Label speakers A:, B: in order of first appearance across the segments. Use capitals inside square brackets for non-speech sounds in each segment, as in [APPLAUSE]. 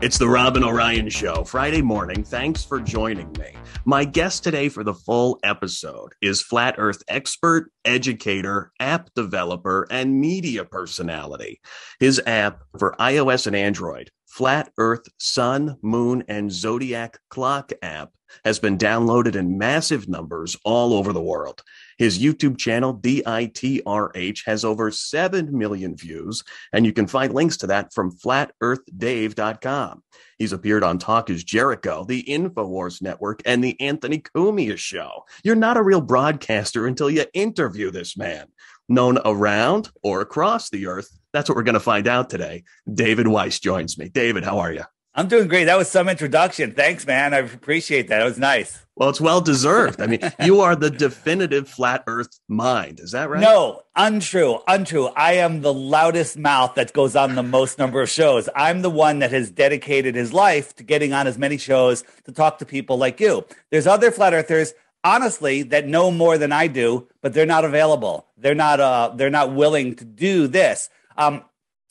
A: It's the Robin Orion Show, Friday morning. Thanks for joining me. My guest today for the full episode is flat earth expert, educator, app developer, and media personality. His app for iOS and Android, Flat Earth Sun, Moon, and Zodiac Clock app, has been downloaded in massive numbers all over the world. His YouTube channel, DITRH, has over 7 million views, and you can find links to that from flatearthdave.com. He's appeared on Talk is Jericho, the InfoWars Network, and the Anthony Cumia Show. You're not a real broadcaster until you interview this man. Known around or across the earth, that's what we're going to find out today. David Weiss joins me. David, how are you?
B: I'm doing great. That was some introduction. Thanks, man. I appreciate that. It was nice.
A: Well, it's well deserved. I mean, [LAUGHS] you are the definitive flat earth mind. Is that right?
B: No, untrue. Untrue. I am the loudest mouth that goes on the most number of shows. I'm the one that has dedicated his life to getting on as many shows to talk to people like you. There's other flat earthers honestly that know more than I do, but they're not available. They're not uh they're not willing to do this. Um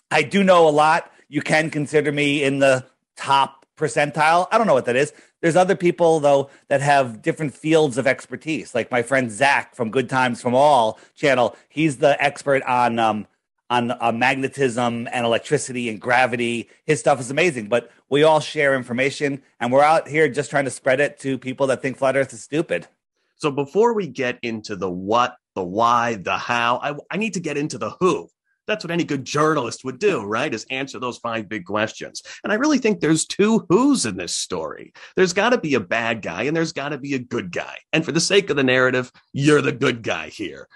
B: I do know a lot. You can consider me in the top percentile. I don't know what that is. There's other people though that have different fields of expertise. Like my friend Zach from Good Times from All channel. He's the expert on um, on uh, magnetism and electricity and gravity. His stuff is amazing. But we all share information, and we're out here just trying to spread it to people that think flat Earth is stupid.
A: So before we get into the what, the why, the how, I, I need to get into the who. That's what any good journalist would do, right? Is answer those five big questions. And I really think there's two who's in this story. There's got to be a bad guy and there's got to be a good guy. And for the sake of the narrative, you're the good guy here.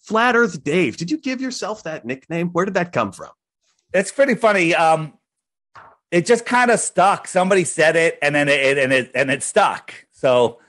A: Flat Earth Dave, did you give yourself that nickname? Where did that come from?
B: It's pretty funny. Um, it just kind of stuck. Somebody said it, and then it and it and it stuck. So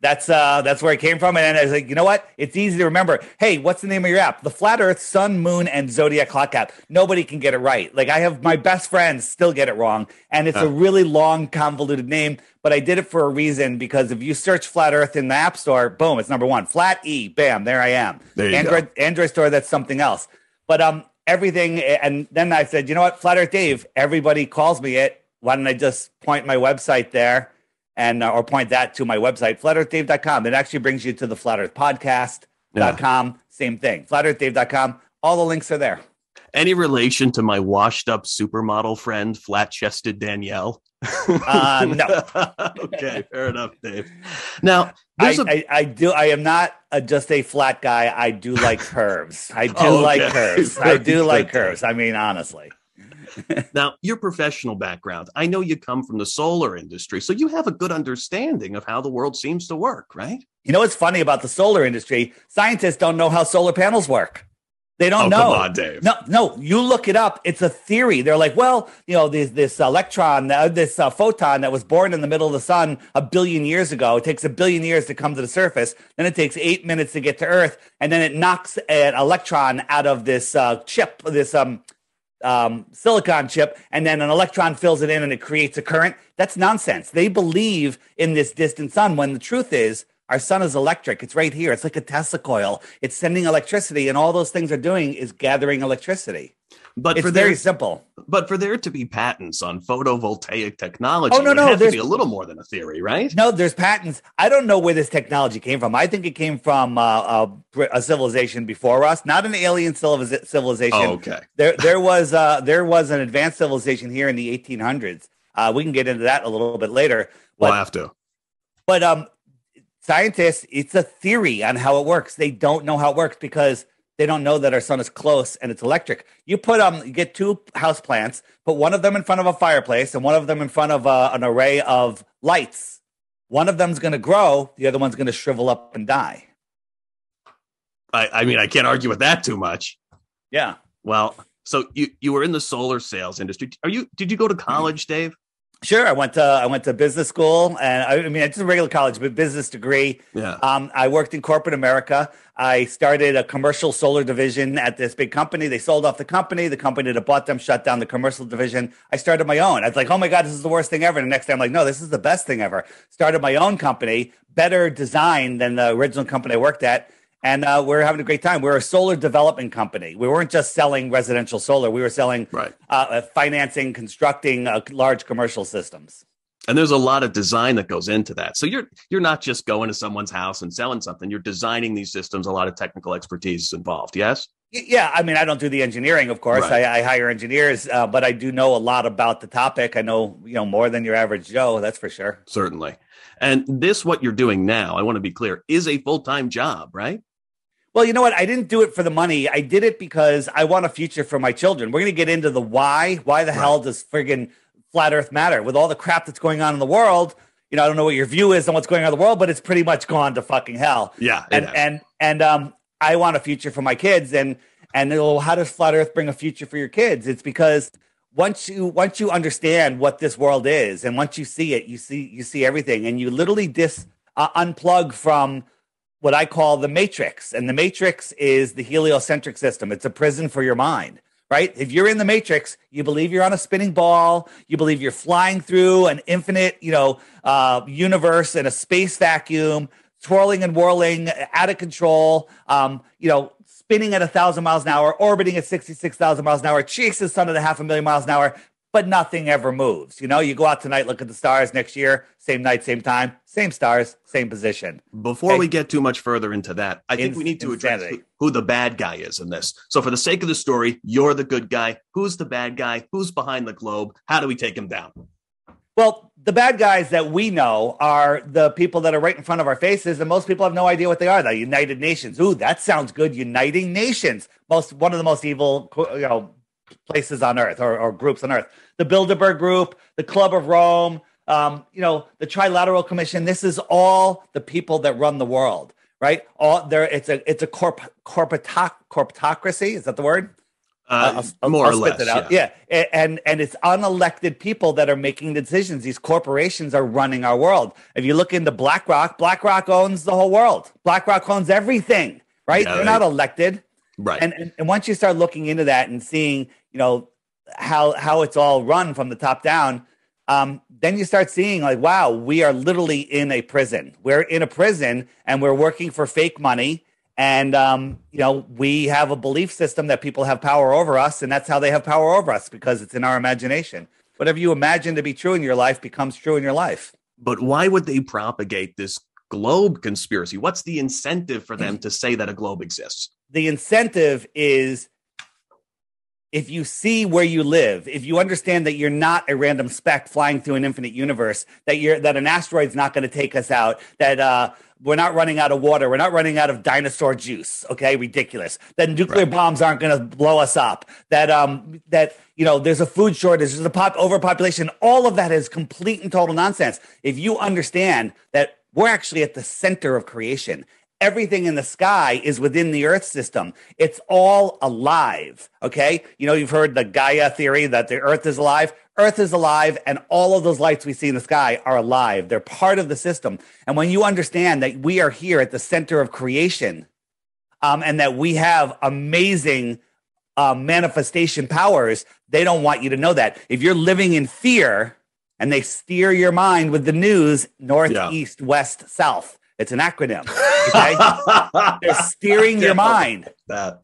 B: that's uh that's where it came from. And I was like, you know what? It's easy to remember. Hey, what's the name of your app? The Flat Earth Sun, Moon, and Zodiac Clock app. Nobody can get it right. Like I have my best friends still get it wrong, and it's a really long, convoluted name. But I did it for a reason because if you search Flat Earth in the App Store, boom, it's number one. Flat E, bam, there I am.
A: There you
B: Android
A: go.
B: Android Store, that's something else. But um, everything, and then I said, you know what, Flat Earth Dave. Everybody calls me it. Why don't I just point my website there? And uh, or point that to my website, flatearthdave.com. It actually brings you to the Flat Earth Podcast.com. Yeah. Same thing, flatearthdave.com. All the links are there.
A: Any relation to my washed up supermodel friend, flat chested Danielle?
B: Uh, no. [LAUGHS]
A: okay, fair enough, Dave. Now,
B: I, a- I, I do. I am not a, just a flat guy. I do like curves. I do
A: Oh,
B: like curves. I do like [LAUGHS] curves. I mean, honestly. [LAUGHS]
A: now, your professional background, I know you come from the solar industry, so you have a good understanding of how the world seems to work, right?
B: You know what's funny about the solar industry? Scientists don't know how solar panels work. They don't
A: Oh,
B: know.
A: come on, Dave.
B: No, no, you look it up. It's a theory. They're like, well, you know, this this electron, uh, this uh, photon that was born in the middle of the sun a billion years ago. It takes a billion years to come to the surface. Then it takes eight minutes to get to Earth, and then it knocks an electron out of this uh, chip, this um, um, silicon chip, and then an electron fills it in, and it creates a current. That's nonsense. They believe in this distant sun when the truth is. Our sun is electric. It's right here. It's like a Tesla coil. It's sending electricity, and all those things are doing is gathering electricity.
A: But
B: It's
A: for
B: very
A: there,
B: simple.
A: but for there to be patents on photovoltaic technology,
B: Oh, no,
A: it
B: no,
A: have to
B: there's-
A: be a little more than a theory, right?
B: No, there's patents. I don't know where this technology came from. I think it came from uh, a, a civilization before us, not an alien civilization.
A: Oh, okay.
B: There, there was uh, there was an advanced civilization here in the 1800s. Uh, we can get into that a little bit later.
A: We'll
B: But
A: have to.
B: But um, scientists, it's a theory on how it works. They don't know how it works because they don't know that our sun is close and it's electric. You put um, you get two house plants, put one of them in front of a fireplace and one of them in front of uh, an array of lights. One of them's going to grow, the other one's going to shrivel up and die.
A: I, I mean, I can't argue with that too much.
B: Yeah.
A: Well, so you you were in the solar sales industry. Are you? Did you go to college, Dave?
B: Sure, I went to I went to business school, and I, I mean it's a regular college, but business degree.
A: Yeah.
B: Um, I worked in corporate America. I started a commercial solar division at this big company. They sold off the company. The company that bought them shut down the commercial division. I started my own. I was like, oh my god, this is the worst thing ever. And the next day, I'm like, no, this is the best thing ever. Started my own company, better design than the original company I worked at. And uh, we're having a great time. We're a solar development company. We weren't just selling residential solar; we were selling
A: right.
B: uh, uh financing, constructing uh, large commercial systems.
A: And there's a lot of design that goes into that. So you're you're not just going to someone's house and selling something. You're designing these systems. A lot of technical expertise is involved. Yes.
B: Yeah, I mean, I don't do the engineering, of course. Right. I, I, hire engineers, uh, but I do know a lot about the topic. I know, you know, more than your average Joe. That's for sure.
A: Certainly. And this, what you're doing now, I want to be clear, is a full time job, right?
B: Well, you know what? I didn't do it for the money. I did it because I want a future for my children. We're going to get into the why. Why the right. hell does friggin' flat Earth matter? With all the crap that's going on in the world, you know, I don't know what your view is on what's going on in the world, but it's pretty much gone to fucking hell.
A: Yeah,
B: and and and um, I want a future for my kids, and and well, how does flat Earth bring a future for your kids? It's because once you once you understand what this world is, and once you see it, you see you see everything, and you literally dis uh, unplug from what I call the matrix. And the matrix is the heliocentric system. It's a prison for your mind, right? If you're in the matrix, you believe you're on a spinning ball, you believe you're flying through an infinite, you know, uh, universe in a space vacuum, twirling and whirling, out of control, um, you know, spinning at a thousand miles an hour, orbiting at 66,000 miles an hour, the sun at a half a million miles an hour, but nothing ever moves. You know, you go out tonight, look at the stars next year, same night, same time, same stars, same position.
A: Before okay. we get too much further into that, I think we need to address who, who, the bad guy is in this. So, for the sake of the story, you're the good guy. Who's the bad guy? Who's behind the globe? How do we take him down?
B: Well, the bad guys that we know are the people that are right in front of our faces, and most people have no idea what they are. The United Nations. Ooh, that sounds good. Uniting Nations. Most one of the most evil, you know, places on earth or, or groups on earth. The Bilderberg Group, the Club of Rome, um, you know, the Trilateral Commission. This is all the people that run the world, right? All there. It's a it's a corp corporato- corporatocracy. Is that the word?
A: Uh, I'll, more I'll or less,
B: yeah. yeah. And and it's unelected people that are making the decisions. These corporations are running our world. If you look into BlackRock, BlackRock owns the whole world. BlackRock owns everything, right? Yeah, They're they, not elected.
A: Right.
B: And, and, and once you start looking into that and seeing, you know, how how it's all run from the top down, um, then you start seeing like, wow, we are literally in a prison. We're in a prison and we're working for fake money. And um, you know, we have a belief system that people have power over us, and that's how they have power over us because it's in our imagination. Whatever you imagine to be true in your life becomes true in your life.
A: But why would they propagate this globe conspiracy? What's the incentive for them [CLEARS THROAT] to say that a globe exists?
B: The incentive is if you see where you live, if you understand that you're not a random speck flying through an infinite universe, that you're that an asteroid's not going to take us out, that uh, we're not running out of water, we're not running out of dinosaur juice. Okay, ridiculous. That nuclear right. bombs aren't going to blow us up. That um that you know there's a food shortage, there's a pop overpopulation. All of that is complete and total nonsense. If you understand that we're actually at the center of creation everything in the sky is within the earth system. It's all alive okay? You know you've heard the gaia theory that the earth is alive? Earth is alive and all of those lights we see in the sky are alive. They're part of the system. And when you understand that we are here at the center of creation um, and that we have amazing uh, manifestation powers they don't want you to know that. If you're living in fear and they steer your mind with the news north yeah. east west south it's an acronym. Okay? [LAUGHS] They're steering your mind.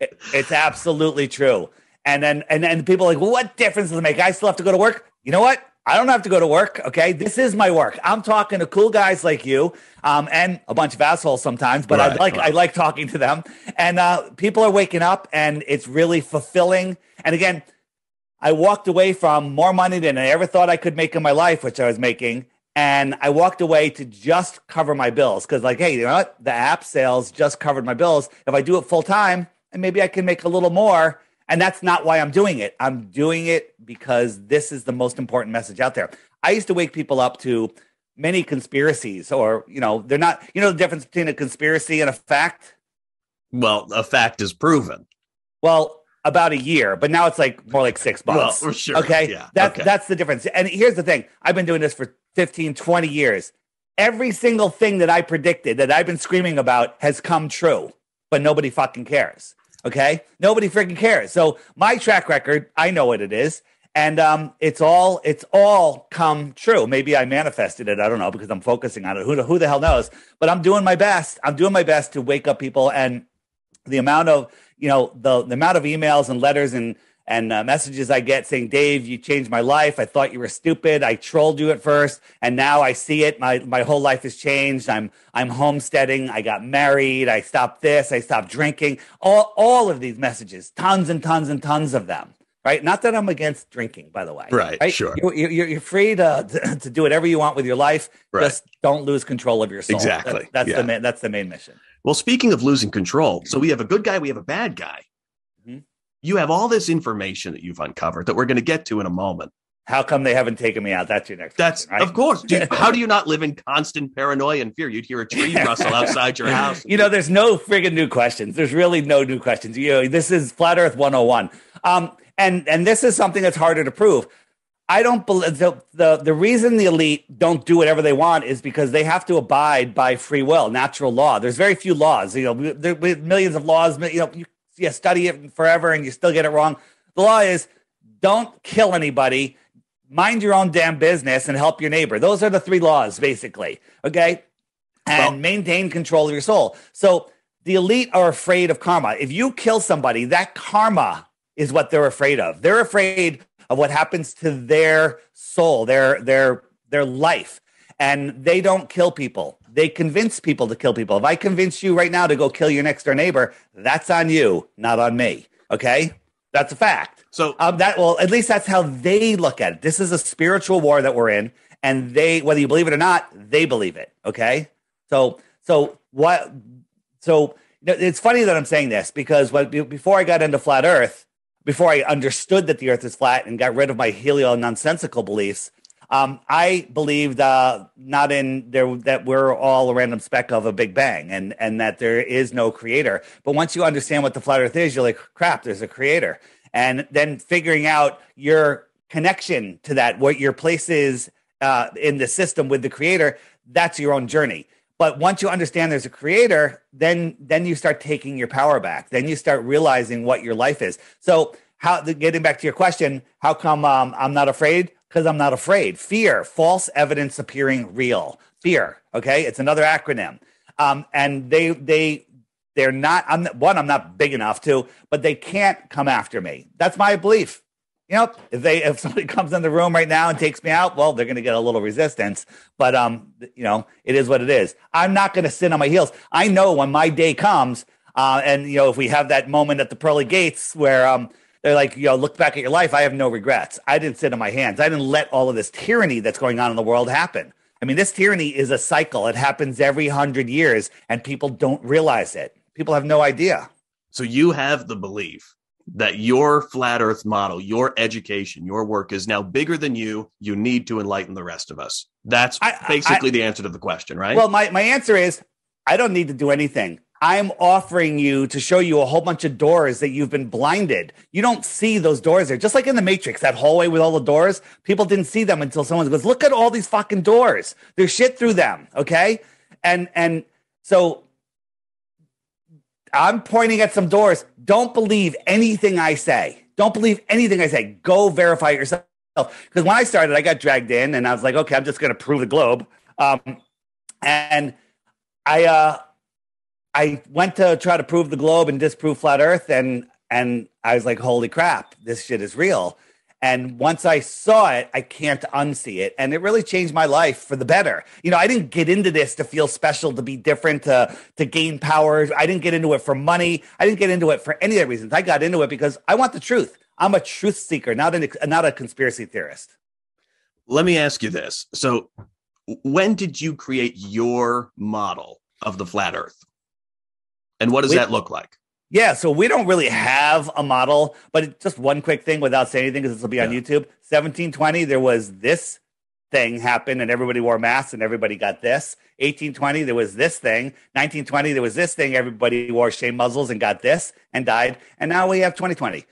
B: It, it's absolutely true. And then and then people are like, well, what difference does it make? I still have to go to work. You know what? I don't have to go to work. Okay, this is my work. I'm talking to cool guys like you, um, and a bunch of assholes sometimes. But right, I like right. I like talking to them, and uh, people are waking up, and it's really fulfilling. And again, I walked away from more money than I ever thought I could make in my life, which I was making, and I walked away to just cover my bills because, like, hey, you know what? The app sales just covered my bills. If I do it full time, and maybe I can make a little more. And that's not why I'm doing it. I'm doing it because this is the most important message out there. I used to wake people up to many conspiracies, or, you know, they're not, you know, the difference between a conspiracy and a fact?
A: Well, a fact is proven.
B: Well, about a year, but now it's like more like six months.
A: Well, sure.
B: Okay.
A: Yeah.
B: That's
A: okay.
B: that's the difference. And here's the thing. I've been doing this for 15, 20 years. Every single thing that I predicted that I've been screaming about has come true, but nobody fucking cares. Okay. Nobody freaking cares. So my track record, I know what it is. And um, it's all it's all come true. Maybe I manifested it. I don't know because I'm focusing on it. Who, who the hell knows? But I'm doing my best. I'm doing my best to wake up people and the amount of you know the the amount of emails and letters and and uh, messages I get saying, Dave, you changed my life. I thought you were stupid. I trolled you at first, and now I see it. My my whole life has changed. I'm I'm homesteading. I got married. I stopped this. I stopped drinking. All all of these messages, tons and tons and tons of them. Right. Not that I'm against drinking, by the way.
A: Right. right? Sure.
B: You're, you're, you're free to, to, to do whatever you want with your life. Right. Just don't lose control of your soul.
A: Exactly.
B: That, that's yeah. the main, that's the main mission.
A: Well, speaking of losing control, so we have a good guy, we have a bad guy you have all this information that you've uncovered that we're going to get to in a moment.
B: How come they haven't taken me out? That's your next.
A: That's
B: question, right?
A: of course. [LAUGHS] how do you not live in constant paranoia and fear? You'd hear a tree rustle outside your [LAUGHS] house.
B: You know, there's no friggin' new questions. There's really no new questions. You know, this is flat Earth 101. Um, and and this is something that's harder to prove. I don't believe the, the the reason the elite don't do whatever they want is because they have to abide by free will, natural law. There's very few laws. You know, there, millions of laws. You know, you you study it forever and you still get it wrong. The law is don't kill anybody, mind your own damn business, and help your neighbor. Those are the three laws, basically. Okay. And well, maintain control of your soul. So the elite are afraid of karma. If you kill somebody, that karma is what they're afraid of. They're afraid of what happens to their soul, their their their life. And they don't kill people they convince people to kill people. If I convince you right now to go kill your next door neighbor, that's on you, not on me. Okay, that's a fact. So um, that well, at least that's how they look at it. This is a spiritual war that we're in, and they, whether you believe it or not, they believe it. Okay, so so what? So it's funny that I'm saying this because what, before I got into flat Earth, before I understood that the Earth is flat and got rid of my helio nonsensical beliefs, um, I believed uh, not in there that we're all a random speck of a Big Bang, and and that there is no creator. But once you understand what the flat Earth is, you're like, crap, there's a creator, and then figuring out your connection to that, what your place is uh, in the system with the creator, that's your own journey. But once you understand there's a creator, then then you start taking your power back. Then you start realizing what your life is. So how getting back to your question, how come um, I'm not afraid? because I'm not afraid. Fear, false evidence appearing real. Fear. Okay, it's another acronym. Um, and they they they're not. I'm one. I'm not big enough to, but they can't come after me. That's my belief. You know, if they if somebody [LAUGHS] comes in the room right now and takes me out, well, they're going to get a little resistance. But um, you know, it is what it is. I'm not going to sit on my heels. I know when my day comes, uh, and you know, if we have that moment at the pearly gates where um they're like, you know, look back at your life. I have no regrets. I didn't sit on my hands. I didn't let all of this tyranny that's going on in the world happen. I mean, this tyranny is a cycle. It happens every hundred years, and people don't realize it. People have no idea.
A: So you have the belief that your flat earth model, your education, your work is now bigger than you. You need to enlighten the rest of us. That's I, basically I, the answer to the question, right?
B: Well, my, my answer is I don't need to do anything. I'm offering you to show you a whole bunch of doors that you've been blinded. You don't see those doors there. Just like in the Matrix, that hallway with all the doors, people didn't see them until someone goes, look at all these fucking doors. There's shit through them. Okay. And, and so I'm pointing at some doors. Don't believe anything I say. Don't believe anything I say. Go verify yourself. Because when I started, I got dragged in and I was like, okay, I'm just going to prove the globe. Um, and I, uh, I went to try to prove the globe and disprove flat Earth, and and I was like, holy crap, this shit is real. And once I saw it, I can't unsee it. And it really changed my life for the better. You know, I didn't get into this to feel special, to be different, to, to gain power. I didn't get into it for money. I didn't get into it for any of the reasons. I got into it because I want the truth. I'm a truth seeker, not, an, not a conspiracy theorist.
A: Let me ask you this. So, when did you create your model of the flat earth? And what does we, that look like?
B: Yeah, so we don't really have a model, but just one quick thing without saying anything because this will be yeah. on YouTube. 1720, there was this thing happened and everybody wore masks and everybody got this. 1820, there was this thing. 1920, there was this thing. Everybody wore shame muzzles and got this and died. And now we have 2020.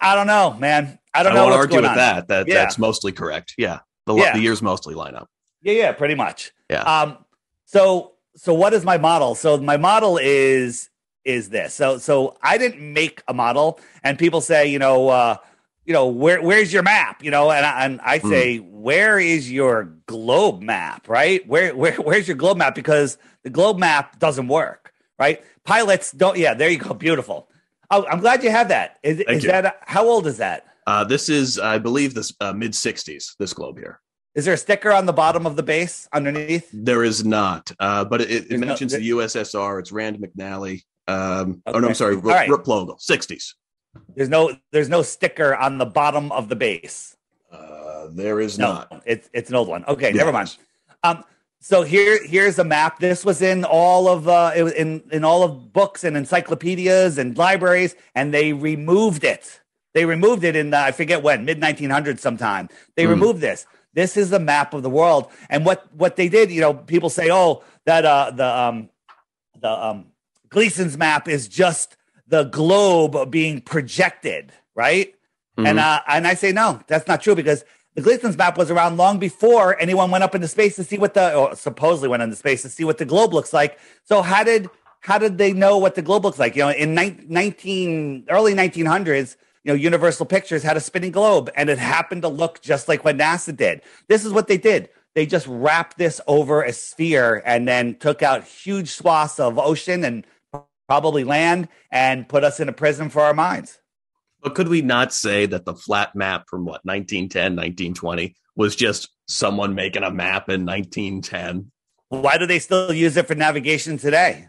B: I don't know, man. I don't I know.
A: I won't argue with on. that. That yeah. that's mostly correct. Yeah, the, yeah. the years mostly line up.
B: Yeah, yeah, pretty much.
A: Yeah. Um.
B: So so what is my model? So my model is is this. So so I didn't make a model, and people say, you know, uh, you know, where where's your map? You know, and I, and I hmm. say, mm. where is your globe map? Right? Where where where's your globe map? Because the globe map doesn't work. Right? pilots don't. Yeah, there you go. Beautiful. Oh, I'm glad you have that. Is, is that how old is that?
A: Uh, this is, I believe, this uh, mid 60s, this globe here.
B: Is there a sticker on the bottom of the base underneath?
A: There is not, uh, but it, it
B: There's no-
A: mentions the USSR. It's Rand McNally. Um, Oh, no, I'm sorry,
B: All right.
A: Replogle, 60s.
B: There's no there's no sticker on the bottom of the base.
A: Uh, there is
B: No,
A: not.
B: it's it's an old one. Okay,
A: Yeah.
B: never mind. Um, so here here's a map. This was in all of uh, it was in in all of books and encyclopedias and libraries, and they removed it. They removed it in uh, I forget when mid 1900s sometime. They
A: Hmm.
B: removed this. This is the map of the world, and what what they did. You know, people say, oh, that uh the um the um Gleason's map is just the globe being projected, right? And
A: Mhm.
B: uh, and I say no, that's not true because the Gleason's map was around long before anyone went up into space to see what the or supposedly went into space to see what the globe looks like. So how did how did they know what the globe looks like? You know, in nine- 19 early 1900s, you know, Universal Pictures had a spinning globe and it happened to look just like what NASA did. This is what they did. They just wrapped this over a sphere and then took out huge swaths of ocean and probably land and put us in a prison for our minds.
A: But could we not say that the flat map from what 1910, 1920 was just someone making a map in 1910?
B: Why do they still use it for navigation today?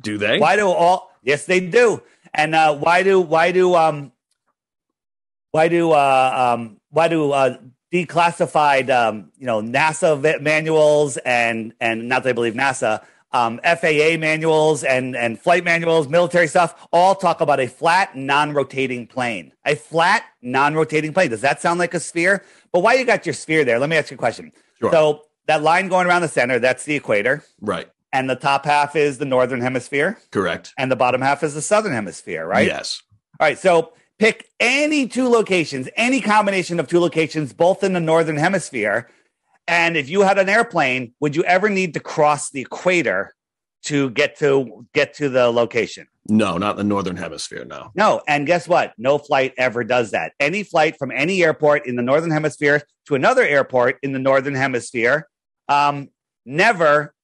A: Do they?
B: Why do all? Yes, they do. And uh, why do why do um why do uh, um why do uh, declassified um you know NASA manuals and and not that I believe NASA um, FAA manuals and and flight manuals, military stuff, all talk about a flat, non-rotating plane. A flat, non-rotating plane. Does that sound like a sphere? But why you got your sphere there? Let me ask you a question.
A: Sure.
B: So that line going around the center, that's the equator,
A: right.
B: And the top half is the northern hemisphere,
A: Correct.
B: and the bottom half is the southern hemisphere, right?
A: Yes.
B: All right. So pick any two locations, any combination of two locations, both in the northern hemisphere. And if you had an airplane, would you ever need to cross the equator to get to get to the location?
A: No, not the northern hemisphere. No.
B: No. And guess what? No flight ever does that. Any flight from any airport in the northern hemisphere to another airport in the northern hemisphere um, never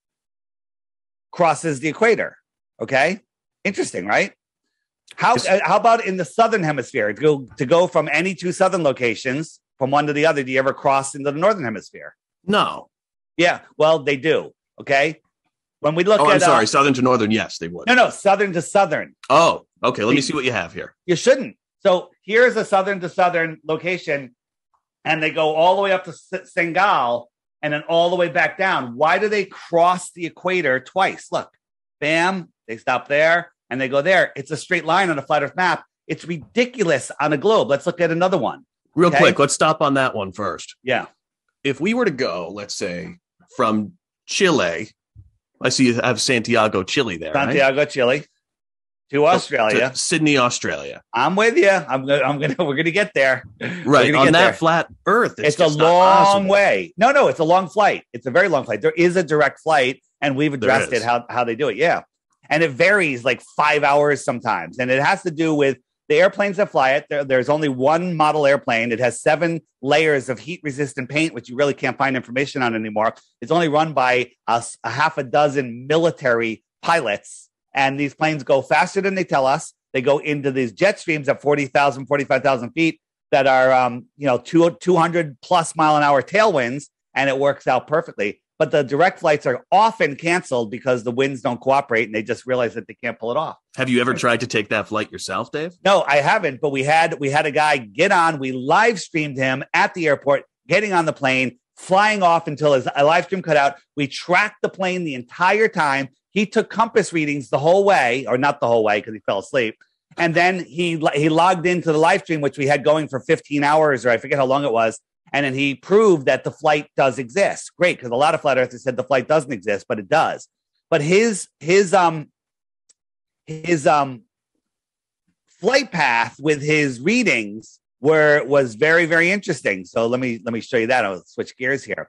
B: crosses the equator. Okay. Interesting, right? How uh, how about in the southern hemisphere to go to go from any two southern locations from one to the other? Do you ever cross into the northern hemisphere?
A: No.
B: Yeah. Well, they do. Okay. When we look
A: Oh,
B: at
A: I'm sorry.
B: uh,
A: Southern to northern. Yes, they would.
B: no, no, southern to southern.
A: Oh, okay. Let me see what you have here.
B: You shouldn't. So here's a southern to southern location, and they go all the way up to S- Senegal and then all the way back down. Why do they cross the equator twice? Look, bam, they stop there and they go there. It's a straight line on a flat Earth map. It's ridiculous on a globe. Let's look at another one.
A: Real
B: Okay.
A: quick, let's stop on that one first.
B: Yeah.
A: If we were to go, let's say, from Chile, I see you have Santiago, Chile there. right?
B: Santiago, Chile to Australia.
A: To Sydney, Australia.
B: I'm with you. I'm gonna, I'm gonna, [LAUGHS] we're gonna get there.
A: Right. On that
B: there.
A: flat earth.
B: It's,
A: just
B: a long way. No, no, it's a long flight. It's a very long flight. There is a direct flight, and we've addressed it how how they do it. Yeah, and it varies like five hours sometimes, and it has to do with the airplanes that fly it. There, there's only one model airplane. It has seven layers of heat resistant paint, which you really can't find information on anymore. It's only run by a half a dozen military pilots, and these planes go faster than they tell us. They go into these jet streams at 40,000, 45,000 feet that are, um, you know, two, 200 plus mile an hour tailwinds, and it works out perfectly. But the direct flights are often canceled because the winds don't cooperate and they just realize that they can't pull it off.
A: Have you ever tried to take that flight yourself, Dave?
B: No, I haven't, but we had we had a guy get on. We live streamed him at the airport, getting on the plane, flying off until his live stream cut out. We tracked the plane the entire time. He took compass readings the whole way, or not the whole way because he fell asleep. And then he he logged into the live stream, which we had going for 15 hours, or I forget how long it was. And then he proved that the flight does exist. Great, because a lot of flat earthers said the flight doesn't exist, but it does. But his his um his um flight path with his readings were was very very interesting so let me let me show you that i'll switch gears here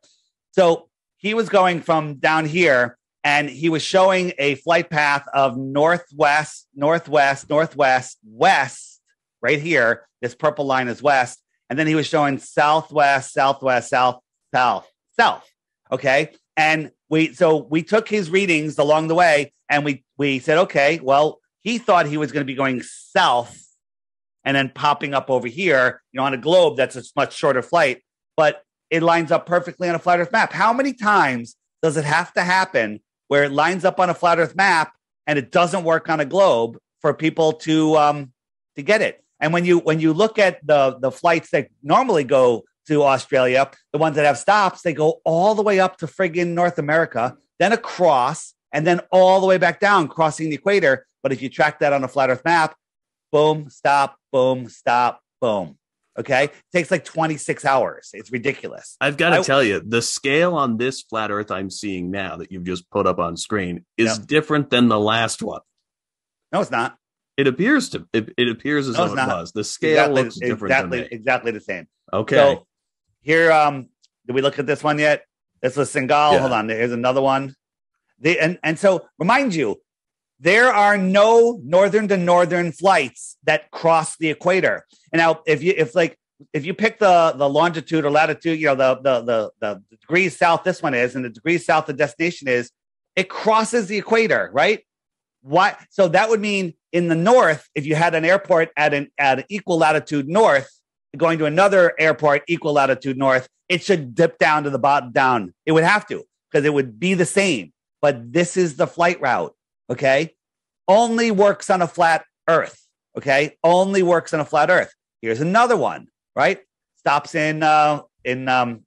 B: so he was going from down here and he was showing a flight path of northwest northwest northwest west right here this purple line is west. And then he was showing southwest southwest south south south. Okay. And we so we took his readings along the way, and we we said, okay, well, he thought he was going to be going south and then popping up over here, you know, on a globe that's a much shorter flight, but it lines up perfectly on a flat Earth map. How many times does it have to happen where it lines up on a flat Earth map and it doesn't work on a globe for people to um, to get it? And when you when you look at the the flights that normally go to Australia, the ones that have stops, they go all the way up to friggin' North America, then across, and then all the way back down, crossing the equator. But if you track that on a flat Earth map, boom, stop, boom, stop, boom. Okay. It takes like 26 hours. It's ridiculous.
A: I've got to tell you, the scale on this flat earth I'm seeing now that you've just put up on screen is different than the last one.
B: No, it's not.
A: It appears to it, it appears as no, though it was. The scale exactly, looks different.
B: Exactly, exactly the same.
A: Okay.
B: So here, um, did we look at this one yet? This was Senegal. Yeah. Hold on. Here's another one. The, and, and so remind you, there are no northern to northern flights that cross the equator. And now, if you if like if you pick the the longitude or latitude, you know the the the, the degrees south this one is, and the degrees south the destination is, it crosses the equator, right? Why? So that would mean in the north, if you had an airport at an at an equal latitude north, going to another airport equal latitude north, it should dip down to the bottom down. It would have to because it would be the same. But this is the flight route okay, only works on a flat earth. Okay, only works on a flat earth. Here's another one, right? Stops in uh in um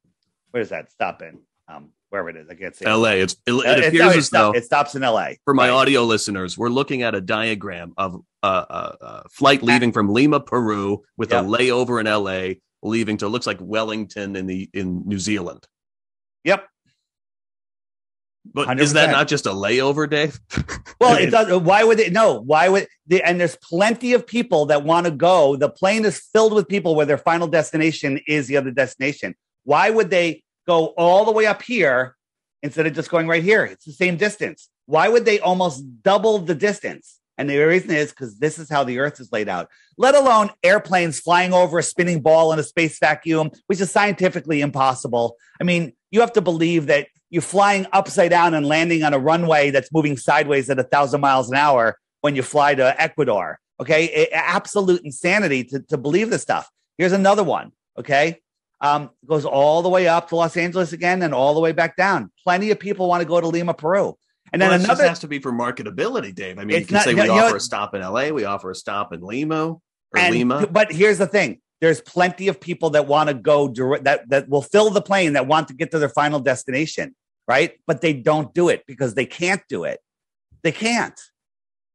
B: where does that stop in? Um wherever it is. I can't see.
A: LA. It's it, it appears as though
B: it stops in LA.
A: For my right. audio listeners, we're looking at a diagram of a uh, uh, uh, flight leaving from Lima, Peru, with yep. a layover in LA, leaving to looks like Wellington in the in New Zealand.
B: Yep.
A: But 100%. is that not just a layover, Dave? [LAUGHS]
B: well, it does. Why would it? No. Why would? They, and there's plenty of people that want to go. The plane is filled with people where their final destination is the other destination. Why would they go all the way up here instead of just going right here? It's the same distance. Why would they almost double the distance? And the reason is because this is how the Earth is laid out. Let alone airplanes flying over a spinning ball in a space vacuum, which is scientifically impossible. I mean, you have to believe that you're flying upside down and landing on a runway that's moving sideways at a thousand miles an hour when you fly to Ecuador. Okay. It, absolute insanity to, to believe this stuff. Here's another one. Okay. Um, goes all the way up to Los Angeles again and all the way back down. Plenty of people want to go to Lima, Peru. And then well, another
A: has to be for marketability, Dave. I mean, you can not, say we offer know, a stop in LA, we offer a stop in Lima or and, Lima.
B: But here's the thing: there's plenty of people that want to go direct that that will fill the plane that want to get to their final destination right? But they don't do it because they can't do it. They can't.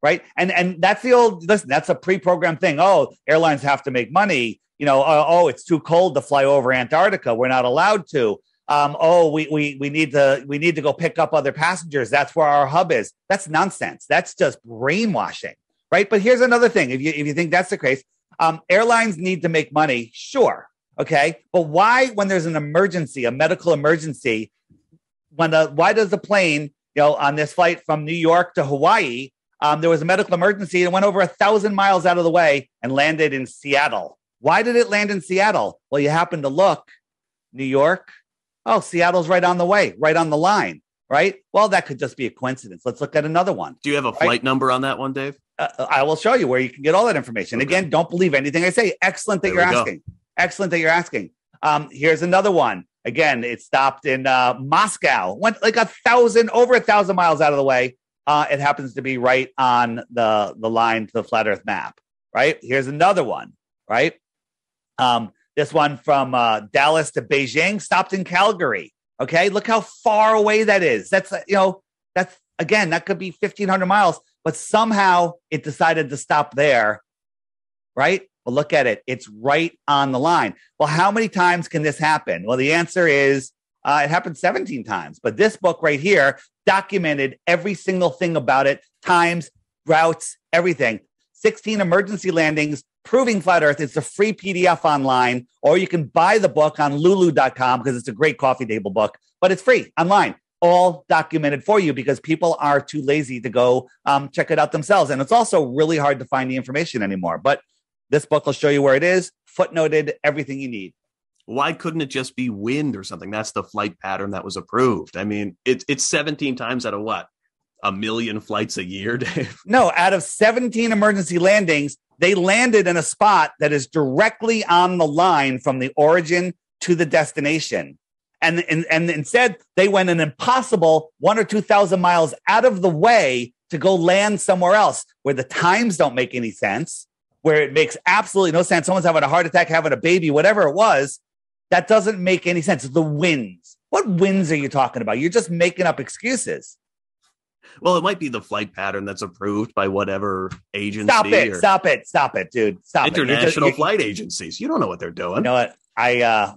B: Right. And and that's the old listen, that's a pre-programmed thing. Oh, airlines have to make money. You know, uh, oh, it's too cold to fly over Antarctica. We're not allowed to. Um, oh, we, we we need to we need to go pick up other passengers. That's where our hub is. That's nonsense. That's just brainwashing, right? But here's another thing. If you if you think that's the case, um, airlines need to make money, sure, okay. But why, when there's an emergency, a medical emergency, when the why does the plane you know on this flight from New York to Hawaii um, there was a medical emergency and went over a thousand miles out of the way and landed in Seattle. Why did it land in Seattle? Well, you happen to look, New York. Oh, Seattle's right on the way, right on the line, right? Well, that could just be a coincidence. Let's look at another one.
A: Do you have a flight number on that one, Dave?
B: Uh, uh, I will show you where you can get all that information. Okay. Again, don't believe anything I say. Excellent that there you're asking. Go. Excellent that you're asking. Um, here's another one. Again, it stopped in uh, Moscow, went like a thousand, over a thousand miles out of the way. Uh, it happens to be right on the, the line to the flat earth map, right? Here's another one, right? Um, this one from uh, Dallas to Beijing stopped in Calgary. Okay, look how far away that is. That's, you know, that's again, that could be 1,500 miles, but somehow it decided to stop there, right? Well, look at it. It's right on the line. Well, how many times can this happen? Well, the answer is uh, it happened 17 times. But this book right here documented every single thing about it times, routes, everything. 16 emergency landings proving flat earth. It's a free PDF online, or you can buy the book on lulu.com because it's a great coffee table book, but it's free online. All documented for you because people are too lazy to go um, check it out themselves. And it's also really hard to find the information anymore. But this book will show you where it is, footnoted, everything you need.
A: Why couldn't it just be wind or something? That's the flight pattern that was approved. I mean, it's it's 17 times out of what? A million flights a year, [LAUGHS] Dave?
B: No, out of 17 emergency landings, they landed in a spot that is directly on the line from the origin to the destination. And, and, and instead, they went an impossible one or 2,000 miles out of the way to go land somewhere else where the times don't make any sense, where it makes absolutely no sense. Someone's having a heart attack, having a baby, whatever it was. That doesn't make any sense. The winds. What winds are you talking about? You're just making up excuses.
A: Well, it might be the flight pattern that's approved by whatever agency.
B: Stop it! Stop it! Stop it, dude! Stop
A: international
B: it!
A: International flight agencies. You don't know what they're doing.
B: You know what? I, uh,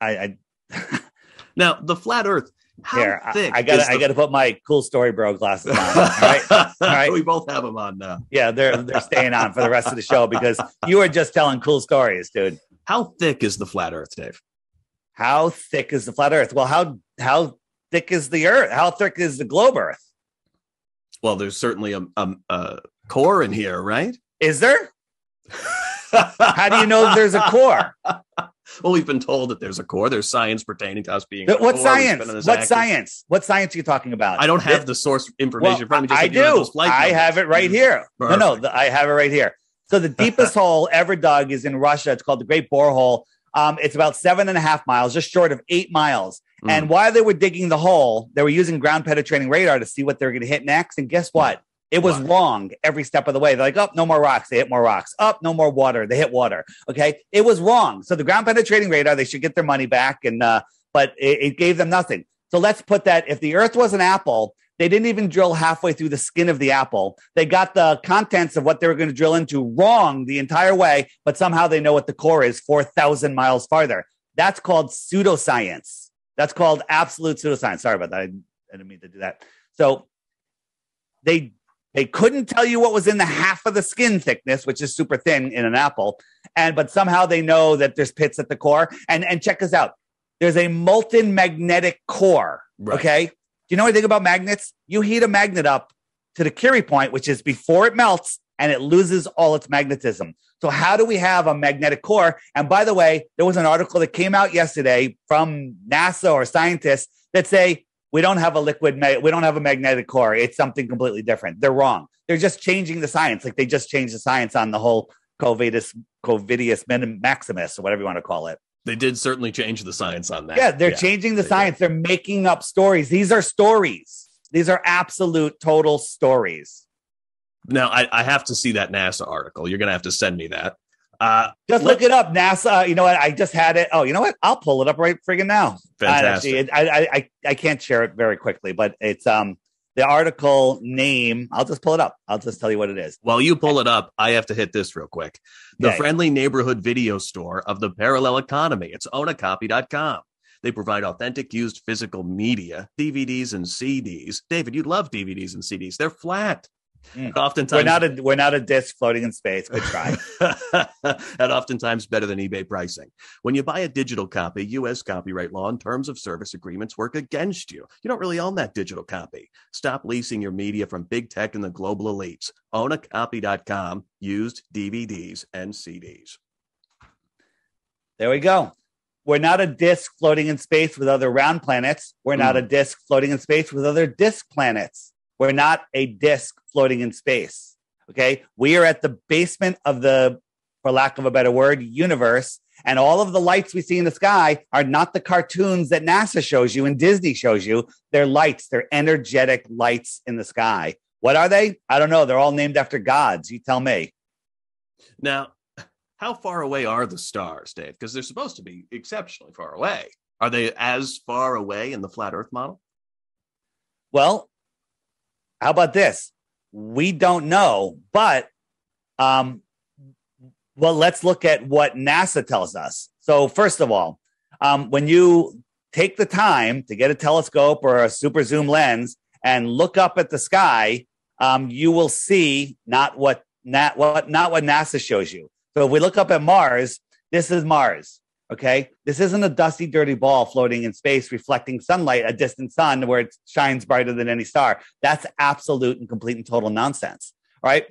B: I,
A: I [LAUGHS] now the flat Earth. How
B: Here,
A: thick?
B: I, I gotta,
A: the...
B: I gotta put my cool story, bro, glasses on. All [LAUGHS] right, all right.
A: we both have them on now.
B: Yeah, they're they're staying on for the rest of the show because you are just telling cool stories, dude.
A: How thick is the flat Earth, Dave?
B: How thick is the flat Earth? Well, how how thick is the Earth? How thick is the globe Earth?
A: Well, there's certainly a, a, a core in here, right?
B: Is there? How do you know there's a core? [LAUGHS]
A: well, we've been told that there's a core. There's science pertaining to us being.
B: But what science? What active. science? What science are you talking about?
A: I don't have it, the source information well.
B: I do. I have it right here. Perfect. No, no, the, I have it right here. So the deepest [LAUGHS] hole ever dug is in Russia. It's called the Great Borehole. Um, it's about seven and a half miles, just short of eight miles. Mm. And while they were digging the hole, they were using ground penetrating radar to see what they were going to hit next. And guess what? It was wow. wrong every step of the way. They're like, oh, no more rocks. They hit more rocks. Up, oh, no more water. They hit water. Okay. It was wrong. So the ground penetrating radar, they should get their money back. And, uh, but it, it gave them nothing. So let's put that if the earth was an apple, they didn't even drill halfway through the skin of the apple. They got the contents of what they were going to drill into wrong the entire way, but somehow they know what the core is 4,000 miles farther. That's called pseudoscience. That's called absolute pseudoscience. Sorry about that. I, didn't mean to do that. So they they couldn't tell you what was in the half of the skin thickness, which is super thin in an apple. And but somehow they know that there's pits at the core. And and check this out. There's a molten magnetic core. Right. Okay. Do you know anything about magnets? You heat a magnet up to the Curie point, which is before it melts and it loses all its magnetism. So how do we have a magnetic core? And by the way, there was an article that came out yesterday from NASA or scientists that say we don't have a liquid, ma- we don't have a magnetic core. It's something completely different. They're wrong. They're just changing the science. Like they just changed the science on the whole Covidus, Covidius Maximus, or whatever you want to call it.
A: They did certainly change the science on that.
B: Yeah, they're yeah, changing the they science. Did. They're making up stories. These are stories. These are absolute total stories.
A: Now, I, I have to see that NASA article. You're going to have to send me that. Uh,
B: just look it up, NASA. You know what? I just had it. Oh, you know what? I'll pull it up right friggin' now.
A: Fantastic.
B: I, I, I, I can't share it very quickly, but it's um the article name. I'll just pull it up. I'll just tell you what it is.
A: While you pull it up, I have to hit this real quick. The yeah, friendly neighborhood video store of the parallel economy. It's ownacopy.com. They provide authentic used physical media, DVDs and CDs. David, you love DVDs and CDs. They're flat.
B: Mm. Oftentimes, we're not a we're not a disc floating in space. Good try. [LAUGHS]
A: and oftentimes better than eBay pricing. When you buy a digital copy, U.S. copyright law and terms of service agreements work against you. You don't really own that digital copy. Stop leasing your media from big tech and the global elites. Own a Ownacopy.com. Used DVDs and CDs.
B: There we go. We're not a disk floating in space with other round planets. We're mm. not a disk floating in space with other disk planets. We're not a disk floating in space. Okay. We are at the basement of the, for lack of a better word, universe. And all of the lights we see in the sky are not the cartoons that NASA shows you and Disney shows you. They're lights, they're energetic lights in the sky. What are they? I don't know. They're all named after gods. You tell me.
A: Now, [LAUGHS] how far away are the stars, Dave? Because they're supposed to be exceptionally far away. Are they as far away in the flat Earth model?
B: Well, how about this? We don't know, but um, well, let's look at what NASA tells us. So, first of all, um, when you take the time to get a telescope or a super zoom lens and look up at the sky, um, you will see not what not what not what NASA shows you. So, if we look up at Mars, this is Mars. Okay. This isn't a dusty, dirty ball floating in space, reflecting sunlight, a distant sun where it shines brighter than any star. That's absolute and complete and total nonsense. All right.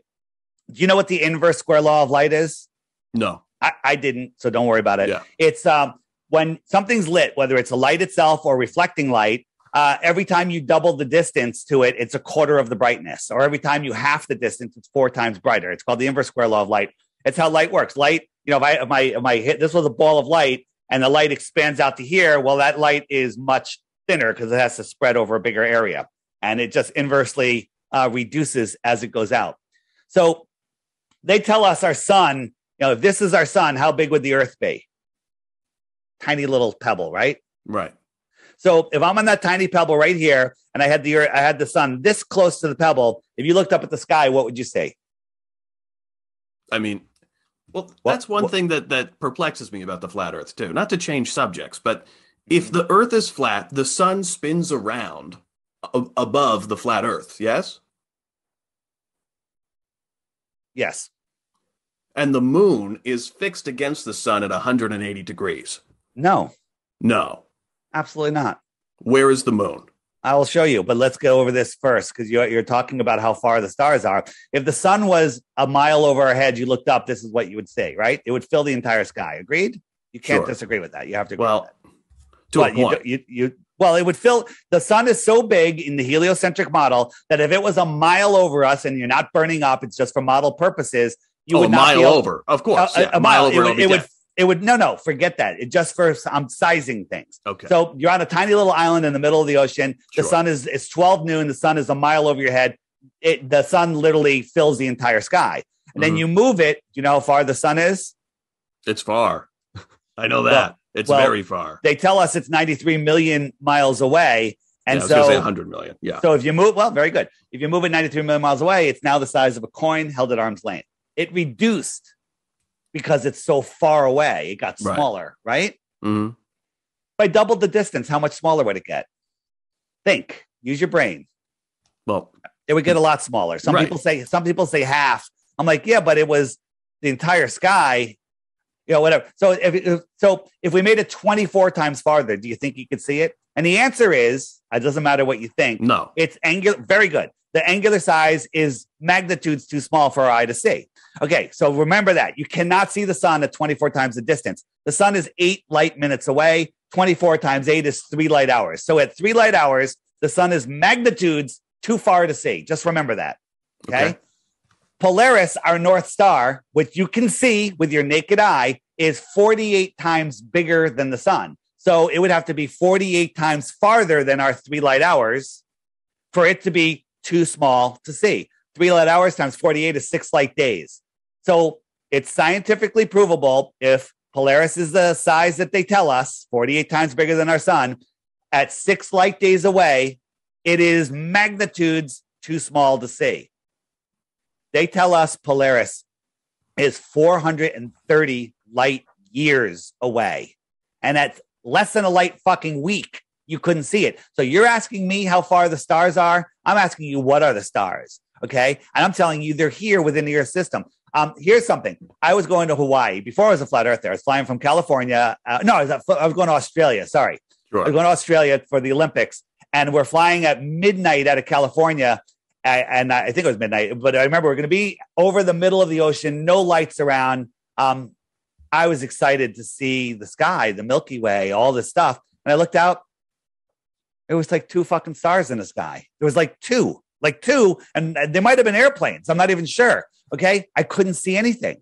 B: Do you know what the inverse square law of light is?
A: No.
B: I, I didn't, so don't worry about it. Yeah. It's um when something's lit, whether it's a light itself or reflecting light, uh, every time you double the distance to it, it's a quarter of the brightness. Or every time you half the distance, it's four times brighter. It's called the inverse square law of light. It's how light works. Light, you know, if I if my if my hit this was a ball of light and the light expands out to here, well, that light is much thinner because it has to spread over a bigger area, and it just inversely uh, reduces as it goes out. So they tell us our sun, you know, if this is our sun, how big would the Earth be? Tiny little pebble, right?
A: Right.
B: So if I'm on that tiny pebble right here, and I had the I had the sun this close to the pebble, if you looked up at the sky, what would you say?
A: I mean, well, that's one what, thing that that perplexes me about the flat Earth too. Not to change subjects, but mm-hmm. if the Earth is flat, the sun spins around a- above the flat Earth. Yes.
B: Yes.
A: And the moon is fixed against the sun at 180 degrees.
B: No.
A: No.
B: Absolutely not.
A: Where is the moon?
B: I will show you, but let's go over this first because you're, you're talking about how far the stars are. If the sun was a mile over our head, you looked up, this is what you would say, right? It would fill the entire sky. Agreed? You can't sure. disagree with that. You have to agree
A: well, to
B: but
A: a point.
B: You, you, you, well, it would fill the sun is so big in the heliocentric model that if it was a mile over us and you're not burning up, it's just for model purposes. You
A: oh,
B: would
A: a
B: not
A: mile over, of course.
B: A, yeah, a, a mile, mile over, it, would, it would it would no no forget that. It just for i'm sizing things.
A: Okay.
B: So you're on a tiny little island in the middle of the ocean. The sun is it's 12 noon. The sun is a mile over your head. It the sun literally fills the entire sky. And mm-hmm. then you move it you know how far the sun is?
A: It's far. [LAUGHS] I know that. Well, it's well, very far.
B: they tell us it's 93 million miles away. And
A: yeah,
B: so
A: 100 million. Yeah.
B: so if you move well very good. If you move it 93 million miles away it's now the size of a coin held at arm's length. It reduced because it's so far away. It got smaller, right? right?
A: Mm-hmm.
B: If I doubled the distance, how much smaller would it get? Think. Use your brain.
A: Well,
B: it would get a lot smaller. Some right. people say some people say half. I'm like, yeah, but it was the entire sky. You know, whatever. So if so, if we made it 24 times farther, do you think you could see it? And the answer is, it doesn't matter what you think.
A: No,
B: it's angular. Very good. The angular size is magnitudes too small for our eye to see. Okay, so remember that you cannot see the sun at 24 times the distance. The sun is eight light minutes away. 24 times eight is three light hours. So at three light hours, the sun is magnitudes too far to see. Just remember that. Okay? okay. Polaris, our North Star, which you can see with your naked eye, is 48 times bigger than the sun. So it would have to be 48 times farther than our three light hours for it to be too small to see. Three light hours times 48 is six light days. So it's scientifically provable if Polaris is the size that they tell us, 48 times bigger than our sun, at six light days away, it is magnitudes too small to see. They tell us Polaris is 430 light years away. And at less than a light fucking week, you couldn't see it. So you're asking me how far the stars are. I'm asking you, what are the stars? Okay. And I'm telling you, they're here within your system. Um, here's something. I was going to Hawaii before I was a flat earther. I was flying from California. Uh, no, I was, I was, going to Australia. Sorry.
A: Sure.
B: I was going to Australia for the Olympics. And we're flying at midnight out of California. And I think it was midnight, but I remember we're going to be over the middle of the ocean, no lights around. Um, I was excited to see the sky, the Milky Way, all this stuff. And I looked out, it was like two fucking stars in the sky. It was like two, like two, and they might have been airplanes. I'm not even sure. Okay. I couldn't see anything.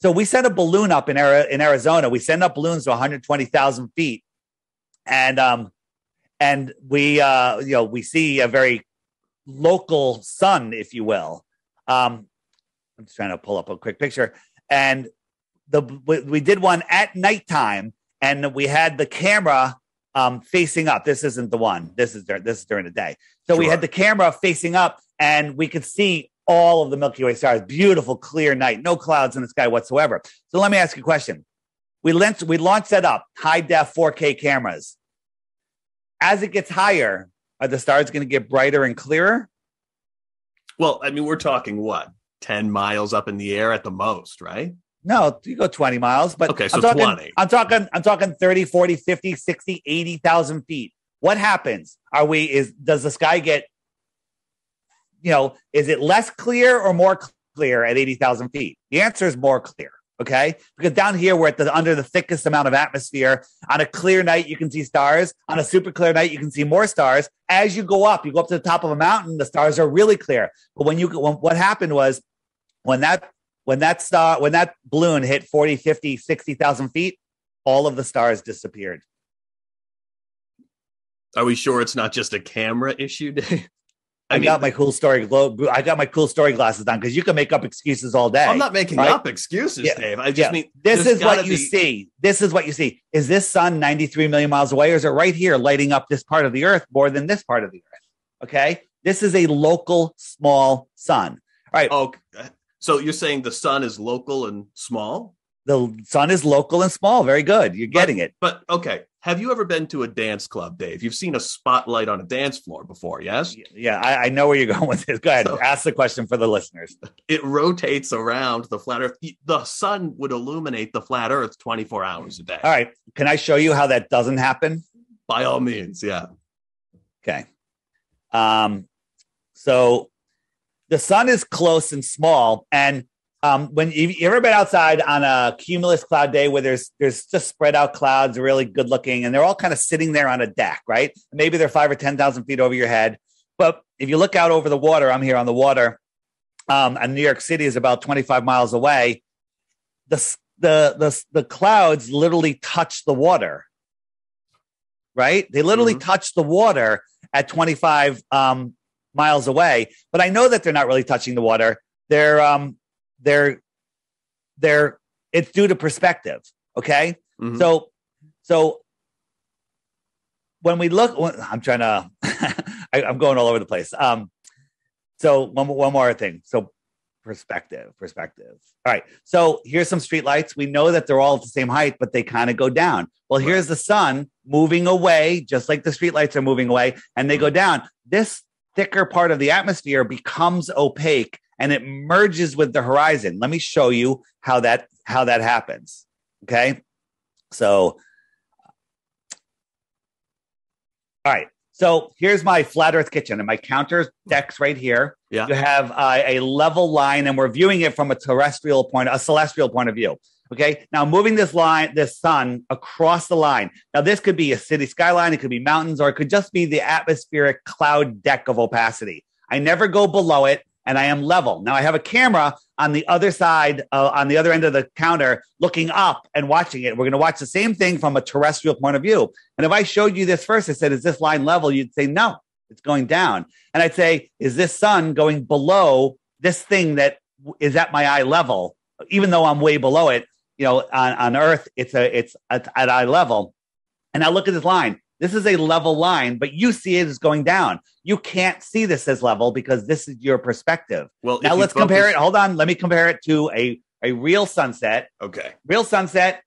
B: So we sent a balloon up in, in Arizona. We send up balloons to 120,000 feet. And, um, and we, uh, you know, we see a very local sun, if you will. Um, I'm just trying to pull up a quick picture. And the, we, we did one at nighttime and we had the camera um, facing up. This isn't the one. This is during, this is during the day. So sure. we had the camera facing up, and we could see all of the Milky Way stars. Beautiful, clear night, no clouds in the sky whatsoever. So let me ask you a question. We launched, we launched that up, high def 4K cameras. As it gets higher, are the stars going to get brighter and clearer?
A: Well, I mean, we're talking what, 10 miles up in the air at the most, right?
B: No, you go 20 miles, but
A: okay, so
B: I'm talking,
A: 20.
B: I'm talking, I'm talking 30, 40, 50, 60, 80,000 feet. What happens? Are we, is, does the sky get you know, is it less clear or more clear at 80,000 feet? The answer is more clear. Okay, because down here we're at the under the thickest amount of atmosphere. On a clear night, you can see stars. On a super clear night, you can see more stars. As you go up, you go up to the top of a mountain, the stars are really clear. But when you when, what happened was when that when that star when that balloon hit 40, 50, 60,000 feet, all of the stars disappeared.
A: Are we sure it's not just a camera issue, Dave?
B: I, I mean, got my cool story globe. I got my cool story glasses on because you can make up excuses all day.
A: I'm not making right? up excuses, yeah. Dave. I just yeah. mean
B: this is what you be... see. This is what you see. Is this sun 93 million miles away, or is it right here lighting up this part of the Earth more than this part of the Earth? Okay, this is a local small sun. All right.
A: Oh, so you're saying the sun is local and small?
B: The sun is local and small. Very good. You're getting
A: but,
B: it.
A: But okay, have you ever been to a dance club, Dave? You've seen a spotlight on a dance floor before, yes?
B: Yeah, I, I know where you're [LAUGHS] going with this. Go ahead, so, ask the question for the listeners.
A: It rotates around the flat Earth. The sun would illuminate the flat Earth 24 hours a day.
B: All right, can I show you how that doesn't happen?
A: By all means, yeah.
B: Okay. Um, so the sun is close and small, and um, when you, you ever been outside on a cumulus cloud day where there's there's just spread out clouds, really good looking, and they're all kind of sitting there on a deck, right? Maybe they're five or ten thousand feet over your head. But if you look out over the water, I'm here on the water, um, and New York City is about 25 miles away. The the the the clouds literally touch the water, right? They literally mm-hmm. touch the water at 25 um, miles away. But I know that they're not really touching the water. They're um, they're they're it's due to perspective. Okay, mm-hmm. so so when we look, I'm trying to, [LAUGHS] I, am going all over the place. Um, so one one more thing. So perspective, perspective. All right. So here's some street lights. We know that they're all at the same height, but they kind of go down. Well, here's the sun moving away, just like the street lights are moving away, and they go down. This thicker part of the atmosphere becomes opaque and it merges with the horizon. Let me show you how that how that happens. Okay. So all right. So here's my flat earth kitchen and my counter decks right here.
A: Yeah.
B: You have uh, a level line and we're viewing it from a terrestrial point, a celestial point of view. Okay. Now moving this line, this sun across the line. Now this could be a city skyline. It could be mountains or it could just be the atmospheric cloud deck of opacity. I never go below it and I am level. Now I have a camera on the other side, uh, on the other end of the counter, looking up and watching it. We're going to watch the same thing from a terrestrial point of view. And if I showed you this first, I said, "Is this line level?" You'd say, "No, it's going down." And I'd say, "Is this sun going below this thing that is at my eye level, even though I'm way below it?" You know, on, on Earth, it's a it's at, at eye level. And now look at this line. This is a level line, but you see it as going down. You can't see this as level because this is your perspective. Well, now let's focus- compare it. Hold on. Let me compare it to a, a real sunset.
A: Okay.
B: Real sunset,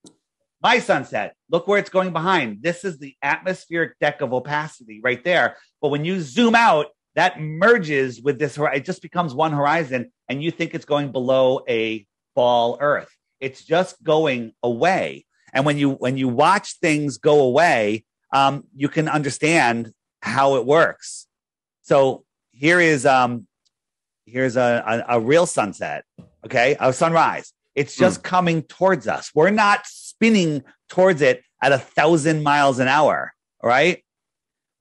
B: my sunset. Look where it's going behind. This is the atmospheric deck of opacity right there. But when you zoom out, that merges with this. It just becomes one horizon, and you think it's going below a ball Earth. It's just going away. And when you when you watch things go away, um, you can understand how it works. So here is um, here's a, a, a real sunset, okay, a sunrise. It's just mm. coming towards us. We're not spinning towards it at a thousand miles an hour. right?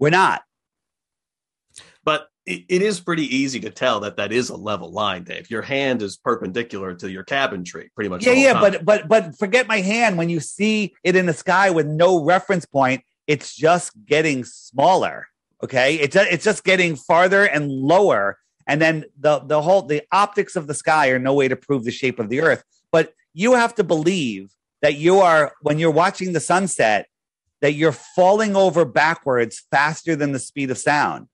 B: we're not.
A: But it, it is pretty easy to tell that that is a level line, Dave. Your hand is perpendicular to your cabin tree, pretty much.
B: Yeah, yeah, but but but forget my hand. When you see it in the sky with no reference point, it's just getting smaller. Okay. It's, it's just getting farther and lower. And then the, the whole, the optics of the sky are no way to prove the shape of the earth. But you have to believe that you are, when you're watching the sunset, that you're falling over backwards faster than the speed of sound.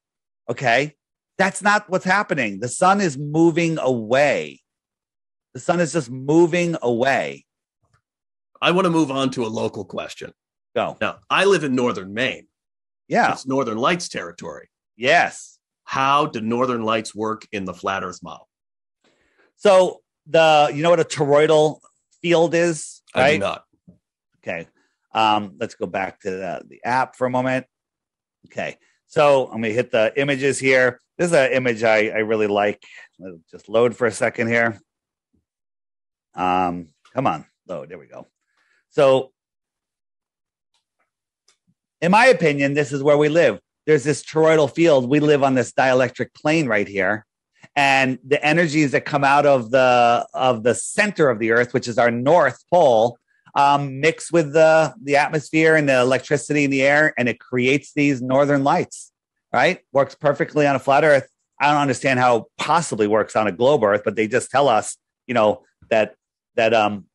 B: Okay. That's not what's happening. The sun is moving away. The sun is just moving away.
A: I want to move on to a local question.
B: Go.
A: Now, I live in northern Maine.
B: Yeah.
A: It's Northern Lights territory.
B: Yes.
A: How do Northern Lights work in the flat Earth model?
B: So the you know what a toroidal field is, right? I
A: do not.
B: Okay. Um, let's go back to the, the app for a moment. Okay. So I'm gonna hit the images here. This is an image I, I really like. Let's just load for a second here. Um, Come on, load. There we go. So, in my opinion, this is where we live. There's this toroidal field. We live on this dielectric plane right here, and the energies that come out of the of the center of the Earth, which is our north pole, um, mix with the the atmosphere and the electricity in the air, and it creates these northern lights. Right, works perfectly on a flat Earth. I don't understand how it possibly works on a globe Earth, but they just tell us, you know, that that um,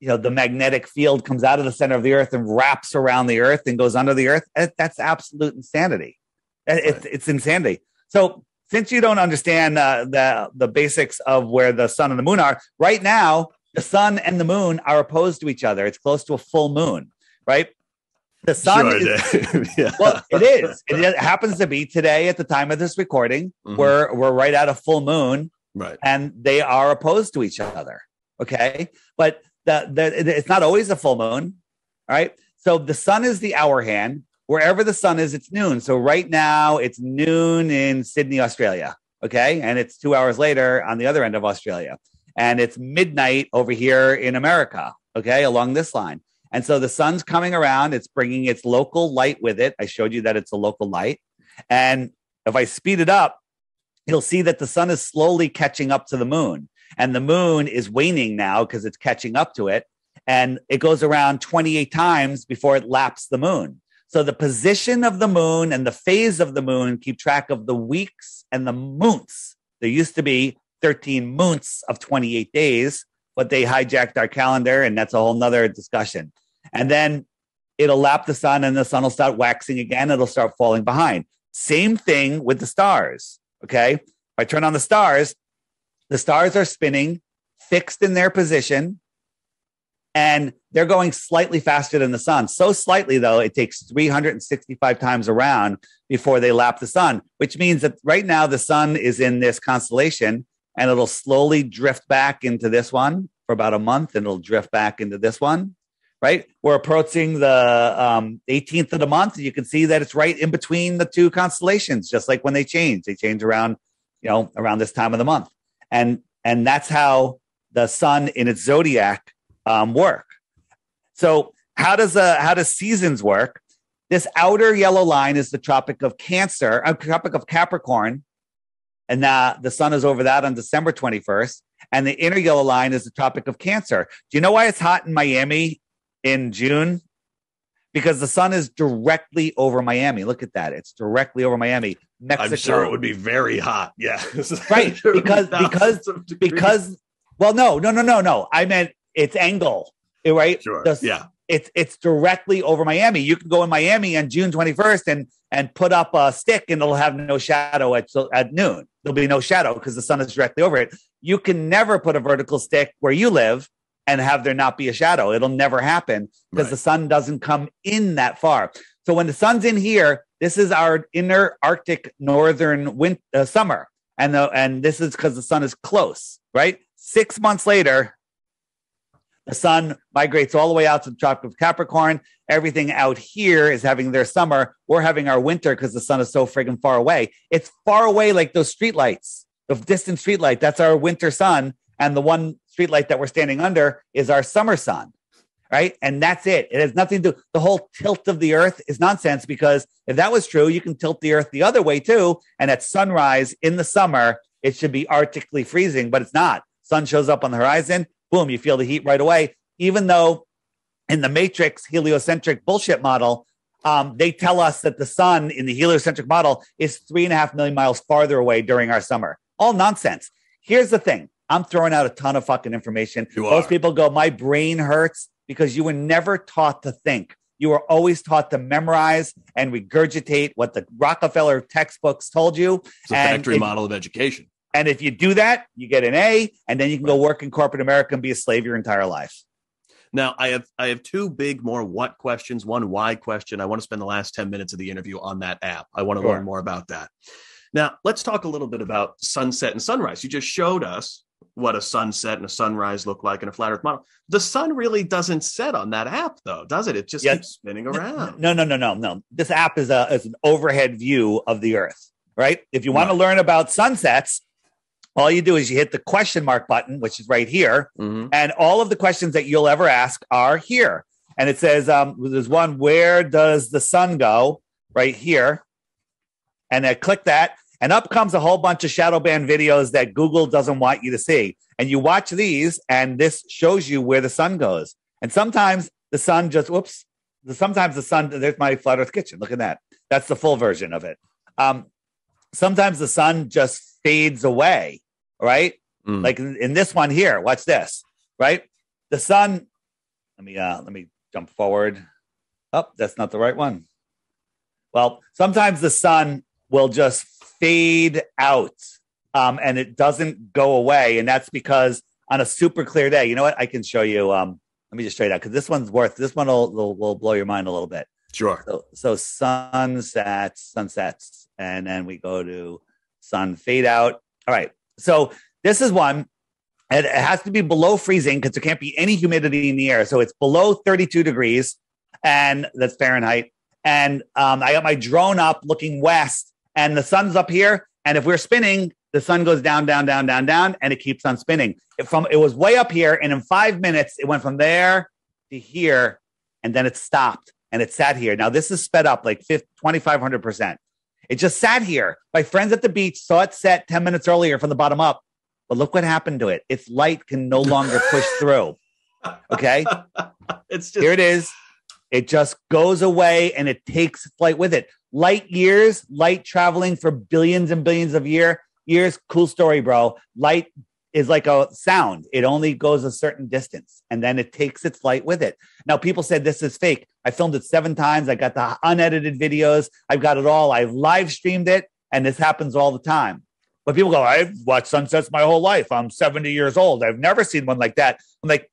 B: you know, the magnetic field comes out of the center of the Earth and wraps around the Earth and goes under the Earth. That's absolute insanity. It's, it's insanity. So since you don't understand uh, the the basics of where the sun and the moon are, right now the sun and the moon are opposed to each other. It's close to a full moon, right? The sun sure is, [LAUGHS] yeah. well, it is. It happens to be today at the time of this recording. Mm-hmm. We're we're right at a full moon,
A: right?
B: And they are opposed to each other. Okay, but the, the it's not always a full moon. right? So the sun is the hour hand. Wherever the sun is, it's noon. So right now it's noon in Sydney, Australia. Okay. And it's two hours later on the other end of Australia and it's midnight over here in America, okay, along this line. And so the sun's coming around, it's bringing its local light with it. I showed you that it's a local light. And if I speed it up, you'll see that the sun is slowly catching up to the moon. And the moon is waning now because it's catching up to it. And it goes around 28 times before it laps the moon. So the position of the moon and the phase of the moon keep track of the weeks and the months. There used to be 13 months of 28 days, but they hijacked our calendar, and that's a whole nother discussion. And then it'll lap the sun, and the sun will start waxing again. It'll start falling behind. Same thing with the stars. Okay. If I turn on the stars, the stars are spinning fixed in their position and they're going slightly faster than the sun. So slightly, though, it takes 365 times around before they lap the sun, which means that right now the sun is in this constellation and it'll slowly drift back into this one for about a month and it'll drift back into this one right? We're approaching the um, 18th of the month and you can see that it's right in between the two constellations just like when they change. They change around you know around this time of the month. And and that's how the sun in its zodiac um, work. So how does uh how does seasons work? This outer yellow line is the tropic of cancer uh, tropic of capricorn and now the sun is over that on December 21st. And the inner yellow line is the Tropic of Cancer. Do you know why it's hot in Miami in June? Because the sun is directly over Miami. Look at that. It's directly over Miami.
A: Mexico. I'm sure it would be very hot. Yeah. [LAUGHS]
B: right. Because, because, because, well, no, no, no, no, no. I meant its angle, eh, right?
A: Sure. The, yeah
B: it's it's directly over Miami. You can go in Miami on June 21st and and put up a stick and it'll have no shadow at at noon. There'll be no shadow because the sun is directly over it. You can never put a vertical stick where you live and have there not be a shadow. It'll never happen because right. the sun doesn't come in that far. So when the sun's in here, this is our inner Arctic northern winter, uh, summer, and the, and this is because the sun is close. Right, six months later, the sun migrates all the way out to the Tropic of Capricorn. Everything out here is having their summer. We're having our winter because the sun is so friggin' far away. It's far away like those streetlights, the distant streetlight. That's our winter sun. And the one streetlight that we're standing under is our summer sun. Right. And that's it. It has nothing to do. The whole tilt of the earth is nonsense because if that was true, you can tilt the earth the other way too. And at sunrise in the summer, it should be arctically freezing, but it's not. Sun shows up on the horizon boom, you feel the heat right away. Even though in the matrix heliocentric bullshit model, um, they tell us that the sun in the heliocentric model is three and a half million miles farther away during our summer. All nonsense. Here's the thing I'm throwing out a ton of fucking information. You Most are. people go, my brain hurts because you were never taught to think. You were always taught to memorize and regurgitate what the Rockefeller textbooks told you.
A: It's a factory model of education.
B: And if you do that, you get an A, and then you can go work in corporate America and be a slave your entire life.
A: Now, I have I have two big more what questions, one why question. I want to spend the last 10 minutes of the interview on that app. I want to sure. learn more about that. Now, let's talk a little bit about sunset and sunrise. You just showed us what a sunset and a sunrise look like in a flat earth model. The sun really doesn't set on that app though, does it? It just keeps spinning around.
B: No, no, no, no, no. This app is a is an overhead view of the earth, right? If you want right. to learn about sunsets, All you do is you hit the question mark button, which is right here,
A: Mhm.
B: and all of the questions that you'll ever ask are here. And it says, um, there's one, where does the sun go? Right here. And I click that, and up comes a whole bunch of shadow banned videos that Google doesn't want you to see. And you watch these, and this shows you where the sun goes. And sometimes the sun just, whoops, sometimes the sun, there's my flat earth kitchen. Look at that. That's the full version of it. Um, sometimes the sun just fades away, right?
A: Mm.
B: Like in, in this one here, watch this, right? The sun, let me, uh, let me jump forward. Oh, that's not the right one. Well, sometimes the sun will just fade out um, and it doesn't go away. And that's because on a super clear day, you know what? I can show you. Um, let me just show you that because this one's worth, this one will, will, will blow your mind a little bit.
A: Sure.
B: So, so sunsets, sunsets, and then we go to sun fade out. All right. So this is one. and It has to be below freezing because there can't be any humidity in the air. So it's below 32 degrees, and that's Fahrenheit. And um, I got my drone up looking west, and the sun's up here. And if we're spinning, the sun goes down, down, down, down, down, and it keeps on spinning. It from it was way up here, and in five minutes, it went from there to here, and then it stopped and it sat here. Now this is sped up like 2,500%. It just sat here. My friends at the beach saw it set 10 minutes earlier from the bottom up. But look what happened to it. Its light can no longer push [LAUGHS] through. Okay.
A: it's just
B: Here it is. It just goes away and it takes flight with it. Light years, light traveling for billions and billions of year years. Cool story, bro. Light is like a sound. It only goes a certain distance and then it takes its light with it. Now, people said this is fake. I filmed it seven times. I got the unedited videos. I've got it all. I've live streamed it, and this happens all the time. But people go, I've watched sunsets my whole life. I'm 70 years old. I've never seen one like that. I'm like,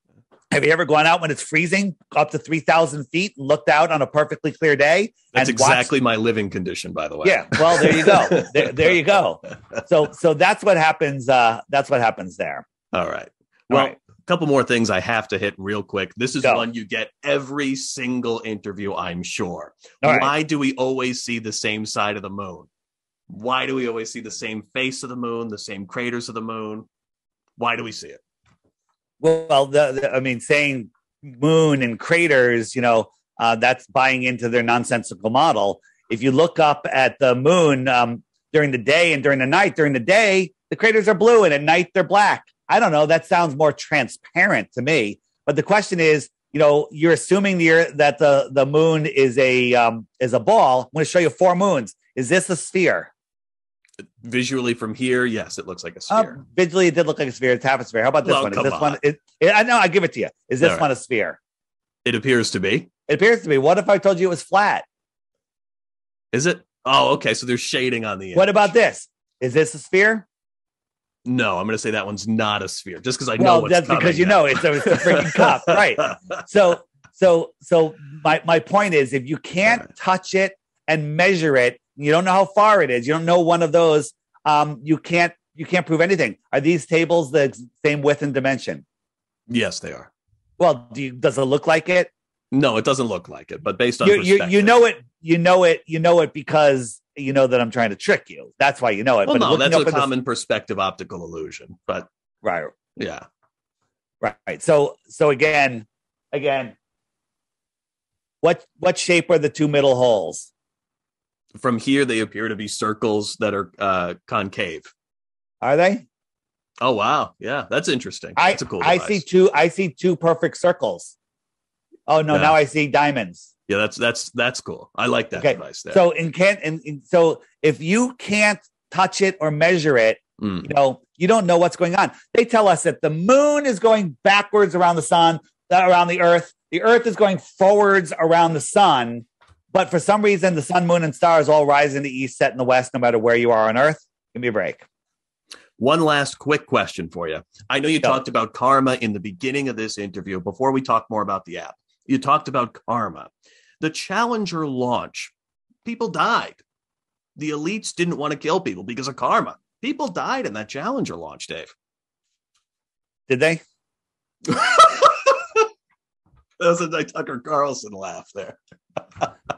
B: have you ever gone out when it's freezing up to 3,000 feet and looked out on a perfectly clear day?
A: that's
B: and watched-
A: exactly my living condition, by the way.
B: Yeah. Well, there you go. [LAUGHS] there, there you go. So, so that's what happens. Uh, that's what happens there.
A: All right. Well,
B: right.
A: a couple more things I have to hit real quick. This is
B: Go.
A: one you get every single interview, I'm sure.
B: All right.
A: Why do we always see the same side of the moon? Why do we always see the same face of the moon, the same craters of the moon? Why do we see it?
B: Well, the, the, I mean, saying moon and craters, you know, uh, that's buying into their nonsensical model. If you look up at the moon um, during the day and during the night, during the day, the craters are blue and at night they're black. I don't know. That sounds more transparent to me. But the question is, you know, you're assuming the earth, that the the moon is a um, is a ball. I'm going to show you four moons. Is this a sphere?
A: Visually from here, yes, it looks like a
B: Uh,
A: sphere.
B: visually, it did look like a sphere. It's half a sphere. How about this
A: Well,
B: one? Is this
A: on.
B: one? Is, I know. I give it to you. Is this
A: All right.
B: one a sphere?
A: it appears to be.
B: It appears to be. What if I told you it was flat?
A: Is it? Oh, okay. So there's shading on the end.
B: What about this? Is this a sphere?
A: No, I'm going to say that one's not a sphere, just because I know
B: well, that's because you
A: now.
B: know it's a, it's a freaking cup, [LAUGHS] right? So, so, so my my point is, if you can't
A: Right.
B: touch it and measure it, you don't know how far it is. You don't know one of those. Um, you can't you can't prove anything. Are these tables the same width and dimension?
A: yes, they are.
B: Well, do you, does it look like it?
A: No, it doesn't look like it, but based on
B: You, you you know it. You know it. You know it because you know that I'm trying to trick you. That's why you know it.
A: Well, no, that's a
B: at the-
A: common perspective optical illusion. But
B: right.
A: yeah,
B: Right. So so again, again, what what shape are the two middle holes?
A: From here they appear to be circles that are uh, concave.
B: Are they?
A: Oh wow, yeah, that's interesting.
B: I
A: That's a cool.
B: I see two I see two perfect circles. Oh no,
A: Yeah.
B: now I see diamonds.
A: Yeah, that's that's that's cool. I like that
B: Okay,
A: device. There.
B: So in can't and, and so if you can't touch it or measure it,
A: Mm.
B: you know, you don't know what's going on. They tell us that the moon is going backwards around the sun, uh, around the earth. The earth is going forwards around the sun. But for some reason, the sun, moon, and stars all rise in the east, set in the west, no matter where you are on earth. Give me a break.
A: One last quick question for you. I know you
B: Go.
A: talked about karma in the beginning of this interview. Before we talk more about the app, you talked about karma. The Challenger launch, people died. The elites didn't want to kill people because of karma. People died in that Challenger launch, Dave.
B: Did they? [LAUGHS]
A: that was a Tucker Carlson laugh there. [LAUGHS]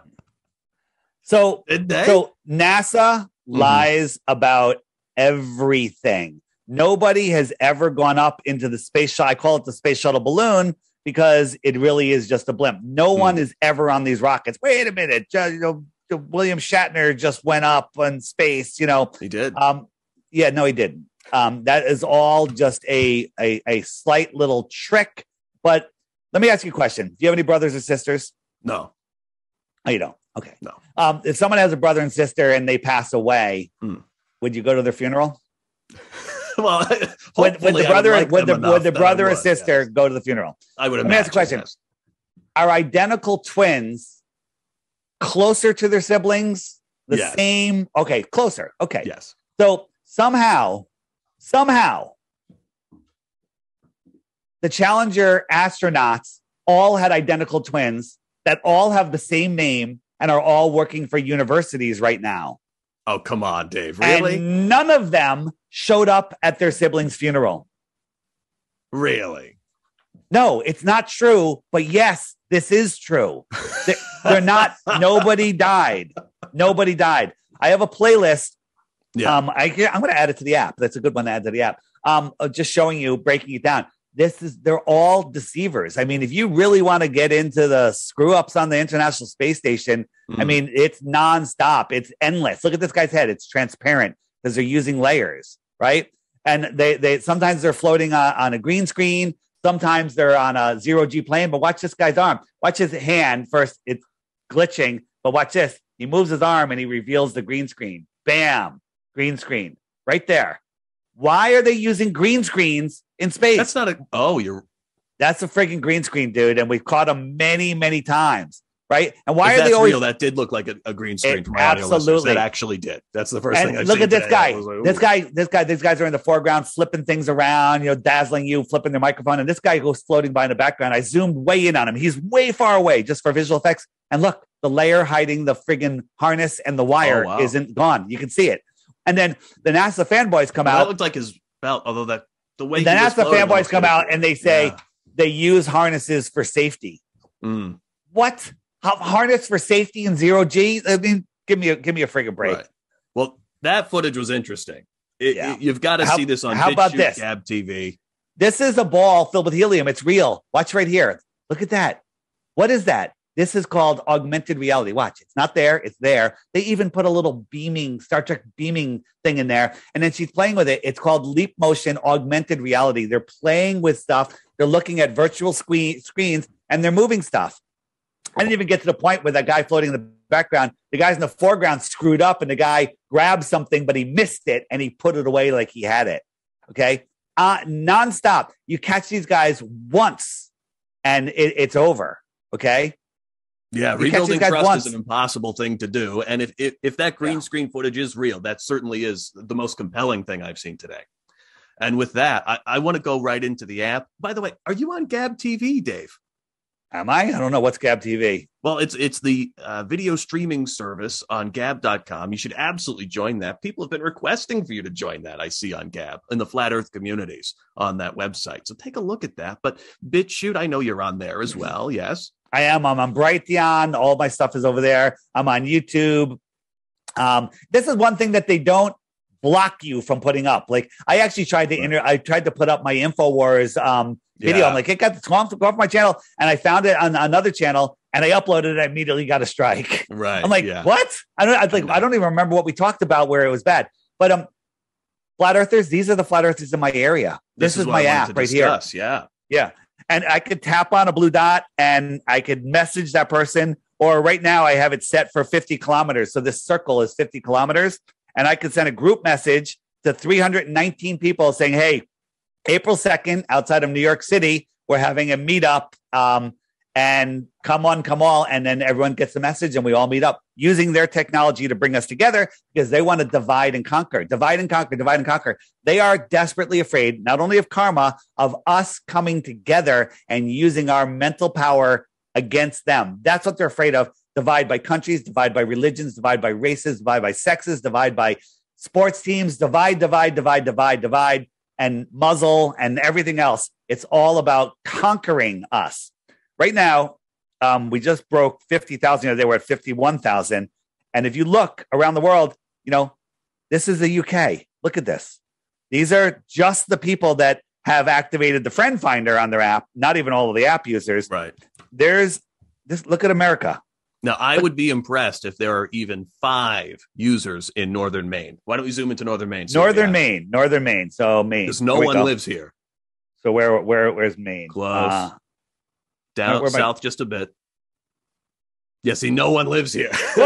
B: So? So NASA lies about everything. Nobody has ever gone up into the space shuttle. I call it the space shuttle balloon because it really is just a blimp. No one is ever on these rockets. Wait a minute, you know, William Shatner just went up in space. You know,
A: He did.
B: um, yeah, no, he didn't. Um, that is all just a, a a slight little trick. But let me ask you a question: Do you have any brothers or sisters?
A: no.
B: Oh, you don't. Okay.
A: No.
B: Um, if someone has a brother and sister and they pass away,
A: Hmm.
B: would you go to their funeral? [LAUGHS]
A: well, [LAUGHS]
B: Would, would the brother,
A: like
B: would the, would the brother or sister
A: yes.
B: go to the funeral?
A: I would
B: Let me ask a question.
A: yes.
B: Are identical twins closer to their siblings? The
A: Yes.
B: same? Okay, closer. Okay.
A: Yes.
B: So somehow, somehow, the Challenger astronauts all had identical twins that all have the same name and are all working for universities right now.
A: Oh, come on, Dave. Really?
B: And none of them showed up at their sibling's funeral.
A: really?
B: No, it's not true. But yes, this is true. They're, [LAUGHS] they're not, nobody died. Nobody died. I have a playlist
A: Yeah.
B: Um, I, I'm going to add it to the app. That's a good one to add to the app. Um, just showing you, breaking it down. This is they're all deceivers. I mean, if you really want to get into the screw ups on the International Space Station, I
A: Mm.
B: mean, it's nonstop. It's endless. Look at this guy's head. It's transparent because they're using layers, right? And they they sometimes they're floating on, on a green screen. Sometimes they're on a zero G plane. But watch this guy's arm. Watch his hand first. It's glitching, but watch this. He moves his arm and he reveals the green screen. Bam, green screen right there. Why are they using green screens in space?
A: That's not a. Oh, you're.
B: That's a freaking green screen, dude. And we've caught them many, many times, right? And why
A: if
B: are they always
A: real? That did look like a, a green screen
B: It
A: for my audio listeners.
B: absolutely-
A: That actually did. That's the first thing. I've
B: look
A: seen
B: at this
A: today.
B: Guy.
A: like,
B: this guy, this guy, these guys are in the foreground, flipping things around, you know, dazzling you, flipping their microphone. And this guy goes floating by in the background. I zoomed way in on him. He's way far away just for visual effects. And look, the layer hiding the friggin' harness and the wire
A: Oh, wow.
B: isn't gone. You can see it. And then the NASA fanboys come
A: Well,
B: out.
A: that looked like his belt, although that the way
B: The
A: he was
B: NASA fanboys come out and they say
A: Yeah.
B: they use harnesses for safety.
A: Mm,
B: What? How, harness for safety in zero G? I mean, give me a give me a friggin' break.
A: right. Well, that footage was interesting. It,
B: Yeah.
A: it- you've got to
B: How-
A: see this on
B: how about this?
A: Gab TV.
B: This is a ball filled with helium. It's real. Watch right here. Look at that. What is that? This is called augmented reality. Watch. It's not there. It's there. They even put a little beaming Star Trek beaming thing in there. And then she's playing with it. It's called Leap Motion Augmented Reality. They're playing with stuff. They're looking at virtual screen, screens and they're moving stuff. I didn't even get to the point where that guy floating in the background, the guys in the foreground screwed up and the guy grabbed something, but he missed it and he put it away like he had it. Okay. Uh, nonstop. You catch these guys once and it, it's over. Okay.
A: Yeah,
B: You
A: rebuilding trust
B: once.
A: is an impossible thing to do. And if if, if that green
B: Yeah.
A: screen footage is real, that certainly is the most compelling thing I've seen today. And with that, I, I want to go right into the app. By the way, are you on Gab TV, Dave?
B: Am I? I don't know. What's Gab TV?
A: Well, it's it's the uh, video streaming service on Gab.com. You should absolutely join that. People have been requesting for you to join that. I see on Gab in the flat Earth communities on that website. So take a look at that. But BitChute, I know you're on there as well. Yes.
B: I am. I'm on Brighteon. All my stuff is over there. I'm on YouTube. Um, this is one thing that they don't block you from putting up. Like I actually tried to inter- I tried to put up my Infowars um, video.
A: Yeah.
B: I'm like, it got go off, go off my channel, and I found it on another channel, and I uploaded it. I immediately got a strike.
A: Right. [LAUGHS]
B: I'm like,
A: yeah.
B: what? I don't. I like. I don't even remember what we talked about where it was bad. But um, flat earthers. These are the flat earthers in my area. This, is,
A: what
B: my app
A: to
B: right here.
A: Yeah.
B: Yeah. And I could tap on a blue dot and I could message that person. Or right now I have it set for 50 kilometers. So this circle is 50 kilometers. And I could send a group message to 319 people saying, Hey, April 2nd, outside of New York City, we're having a meetup. Um, and come on, come all. And then everyone gets the message and we all meet up using their technology to bring us together because they want to divide and conquer, divide and conquer, divide and conquer. They are desperately afraid, not only of karma, of us coming together and using our mental power against them. That's what they're afraid of. Divide by countries, divide by religions, divide by races, divide by sexes, divide by sports teams, divide, divide, divide, divide, divide, and muzzle and everything else. It's all about conquering us. Right now, um, we just broke 50,000. You know, They were at 51,000. And if you look around the world, you know, this is the UK. Look at this. These are just the people that have activated the friend finder on their app, not even all of the app users.
A: Right.
B: There's just look at America.
A: Now, I would be impressed if there are even five users in northern Maine. Why don't we zoom into northern Maine?
B: northern Maine, northern Maine. So Maine.
A: Because no one go. lives here.
B: So where where where's Maine?
A: Close. Uh, Down south my... just a bit. Yeah, see, no one lives here. [LAUGHS]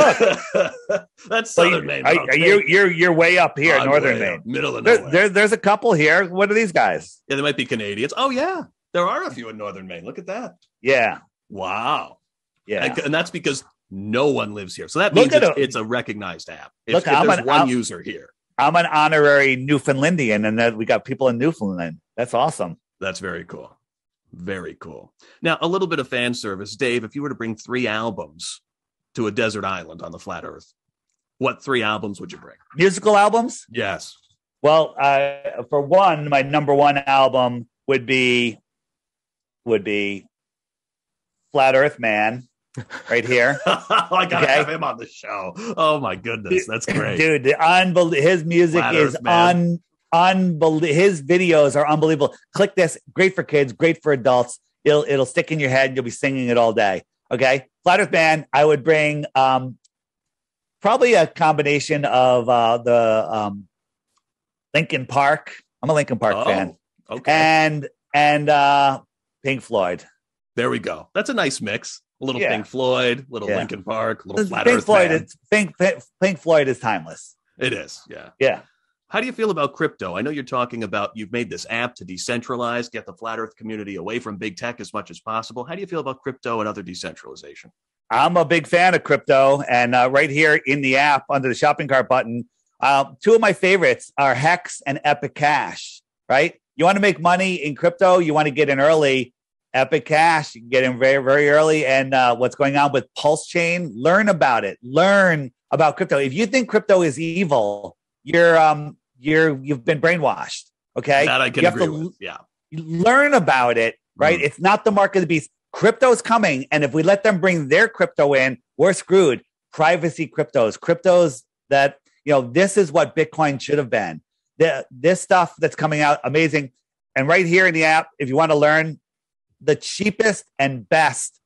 A: That's southern Maine.
B: Are, are you you're you're way up here, I'm northern Maine,
A: up, middle of nowhere.
B: There, there, there's a couple here. What are these guys?
A: Yeah, they might be Canadians. Oh yeah, there are a few in northern Maine. Look at that.
B: Yeah.
A: Wow.
B: Yeah,
A: and, and that's because no one lives here. So that means it's a, it's, a recognized app. If, look, if there's an, one I'm, user here,
B: I'm an honorary Newfoundlandian, and that we got people in Newfoundland. That's awesome.
A: That's very cool. Very cool. Now, a little bit of fan service, Dave. If you were to bring three albums to a desert island on the flat Earth, what three albums would you bring?
B: Musical albums?
A: Yes.
B: Well, uh, for one, my number one album would be would be Flat Earth Man [LAUGHS] right here.
A: I gotta okay. have him on the show. Oh my goodness, that's great,
B: dude. The unbel- his music Flat is un unbelievable. His videos are unbelievable. Click this. Great for kids. Great for adults. It'll it'll stick in your head. You'll be singing it all day. Okay, Flat Earth Band. I would bring um, probably a combination of uh, the um, Linkin Park. I'm a Linkin Park oh, fan.
A: Okay,
B: and and uh, Pink Floyd.
A: There we go. That's a nice mix. A little yeah. Pink Floyd, little yeah. Linkin Park, little Flat
B: Pink
A: Earth
B: Floyd.
A: Band.
B: Is, Pink, Pink Floyd is timeless.
A: It is. Yeah.
B: Yeah.
A: How do you feel about crypto? I know you're talking about you've made this app to decentralize, get the flat earth community away from big tech as much as possible. How do you feel about crypto and other decentralization?
B: I'm a big fan of crypto. And uh, right here in the app under the shopping cart button, uh, two of my favorites are Hex and Epic Cash, right? You want to make money in crypto, you want to get in early. Epic Cash, you can get in very, very early. And uh, what's going on with Pulse Chain, learn about it. Learn about crypto. If you think crypto is evil, you're um you're you've been brainwashed. Okay,
A: that I can
B: you
A: agree with. Yeah,
B: learn about it. Right, mm. it's not the mark of the beast. Crypto's coming, and if we let them bring their crypto in, we're screwed. Privacy cryptos, cryptos that you know, this is what Bitcoin should have been. The, this stuff that's coming out, amazing. And right here in the app, if you want to learn the cheapest and best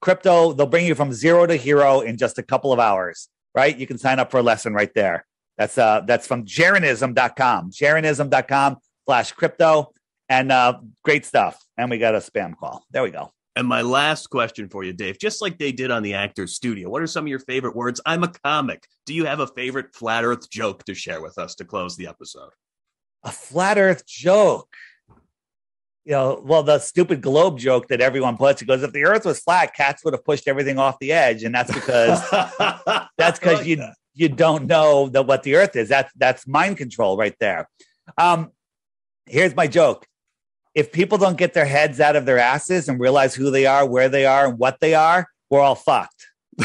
B: crypto, they'll bring you from zero to hero in just a couple of hours. Right, you can sign up for a lesson right there. That's uh that's from Jeranism.com. Jeranism.com slash crypto. And uh great stuff. And we got a spam call. There we go.
A: And my last question for you, Dave, just like they did on the Actors Studio, what are some of your favorite words? I'm a comic. Do you have a favorite flat earth joke to share with us to close the episode?
B: A flat earth joke. You know, well, the stupid globe joke that everyone puts, it goes, if the earth was flat, cats would have pushed everything off the edge. And that's because [LAUGHS] that's because like you that you don't know that what the earth is. That's that's mind control right there. Um, here's my joke. If people don't get their heads out of their asses and realize who they are, where they are, and what they are, we're all fucked. [LAUGHS]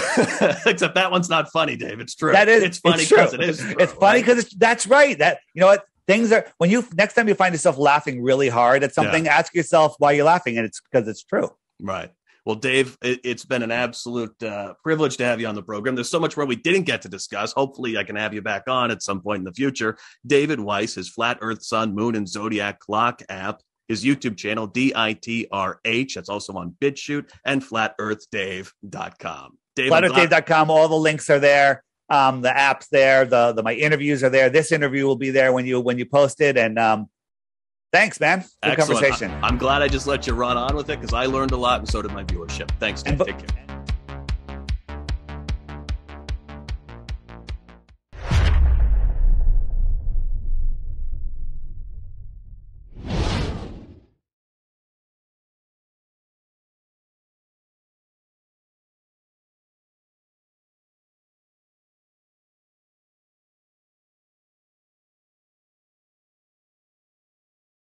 A: Except that one's not funny, Dave. It's true.
B: That is.
A: It's funny because it is. True,
B: it's funny because right? that's right. That you know what things are. When you next time you find yourself laughing really hard at something, yeah. ask yourself why you're laughing, and it's because it's true.
A: Right. Well, Dave, it, has been an absolute uh, privilege to have you on the program. There's so much more we didn't get to discuss. Hopefully, I can have you back on at some point in the future. David Weiss, his Flat Earth Sun, Moon, and Zodiac Clock app, his YouTube channel, DITRH. That's also on BitChute and flatearthdave.com.
B: Dave, flatearthdave.com. All the links are there. Um, the app's there. The, the my interviews are there. This interview will be there when you when you post it. And um, Thanks, man. Good Excellent. conversation.
A: I'm glad I just let you run on with it because I learned a lot and so did my viewership. Thanks, Dave. Take care.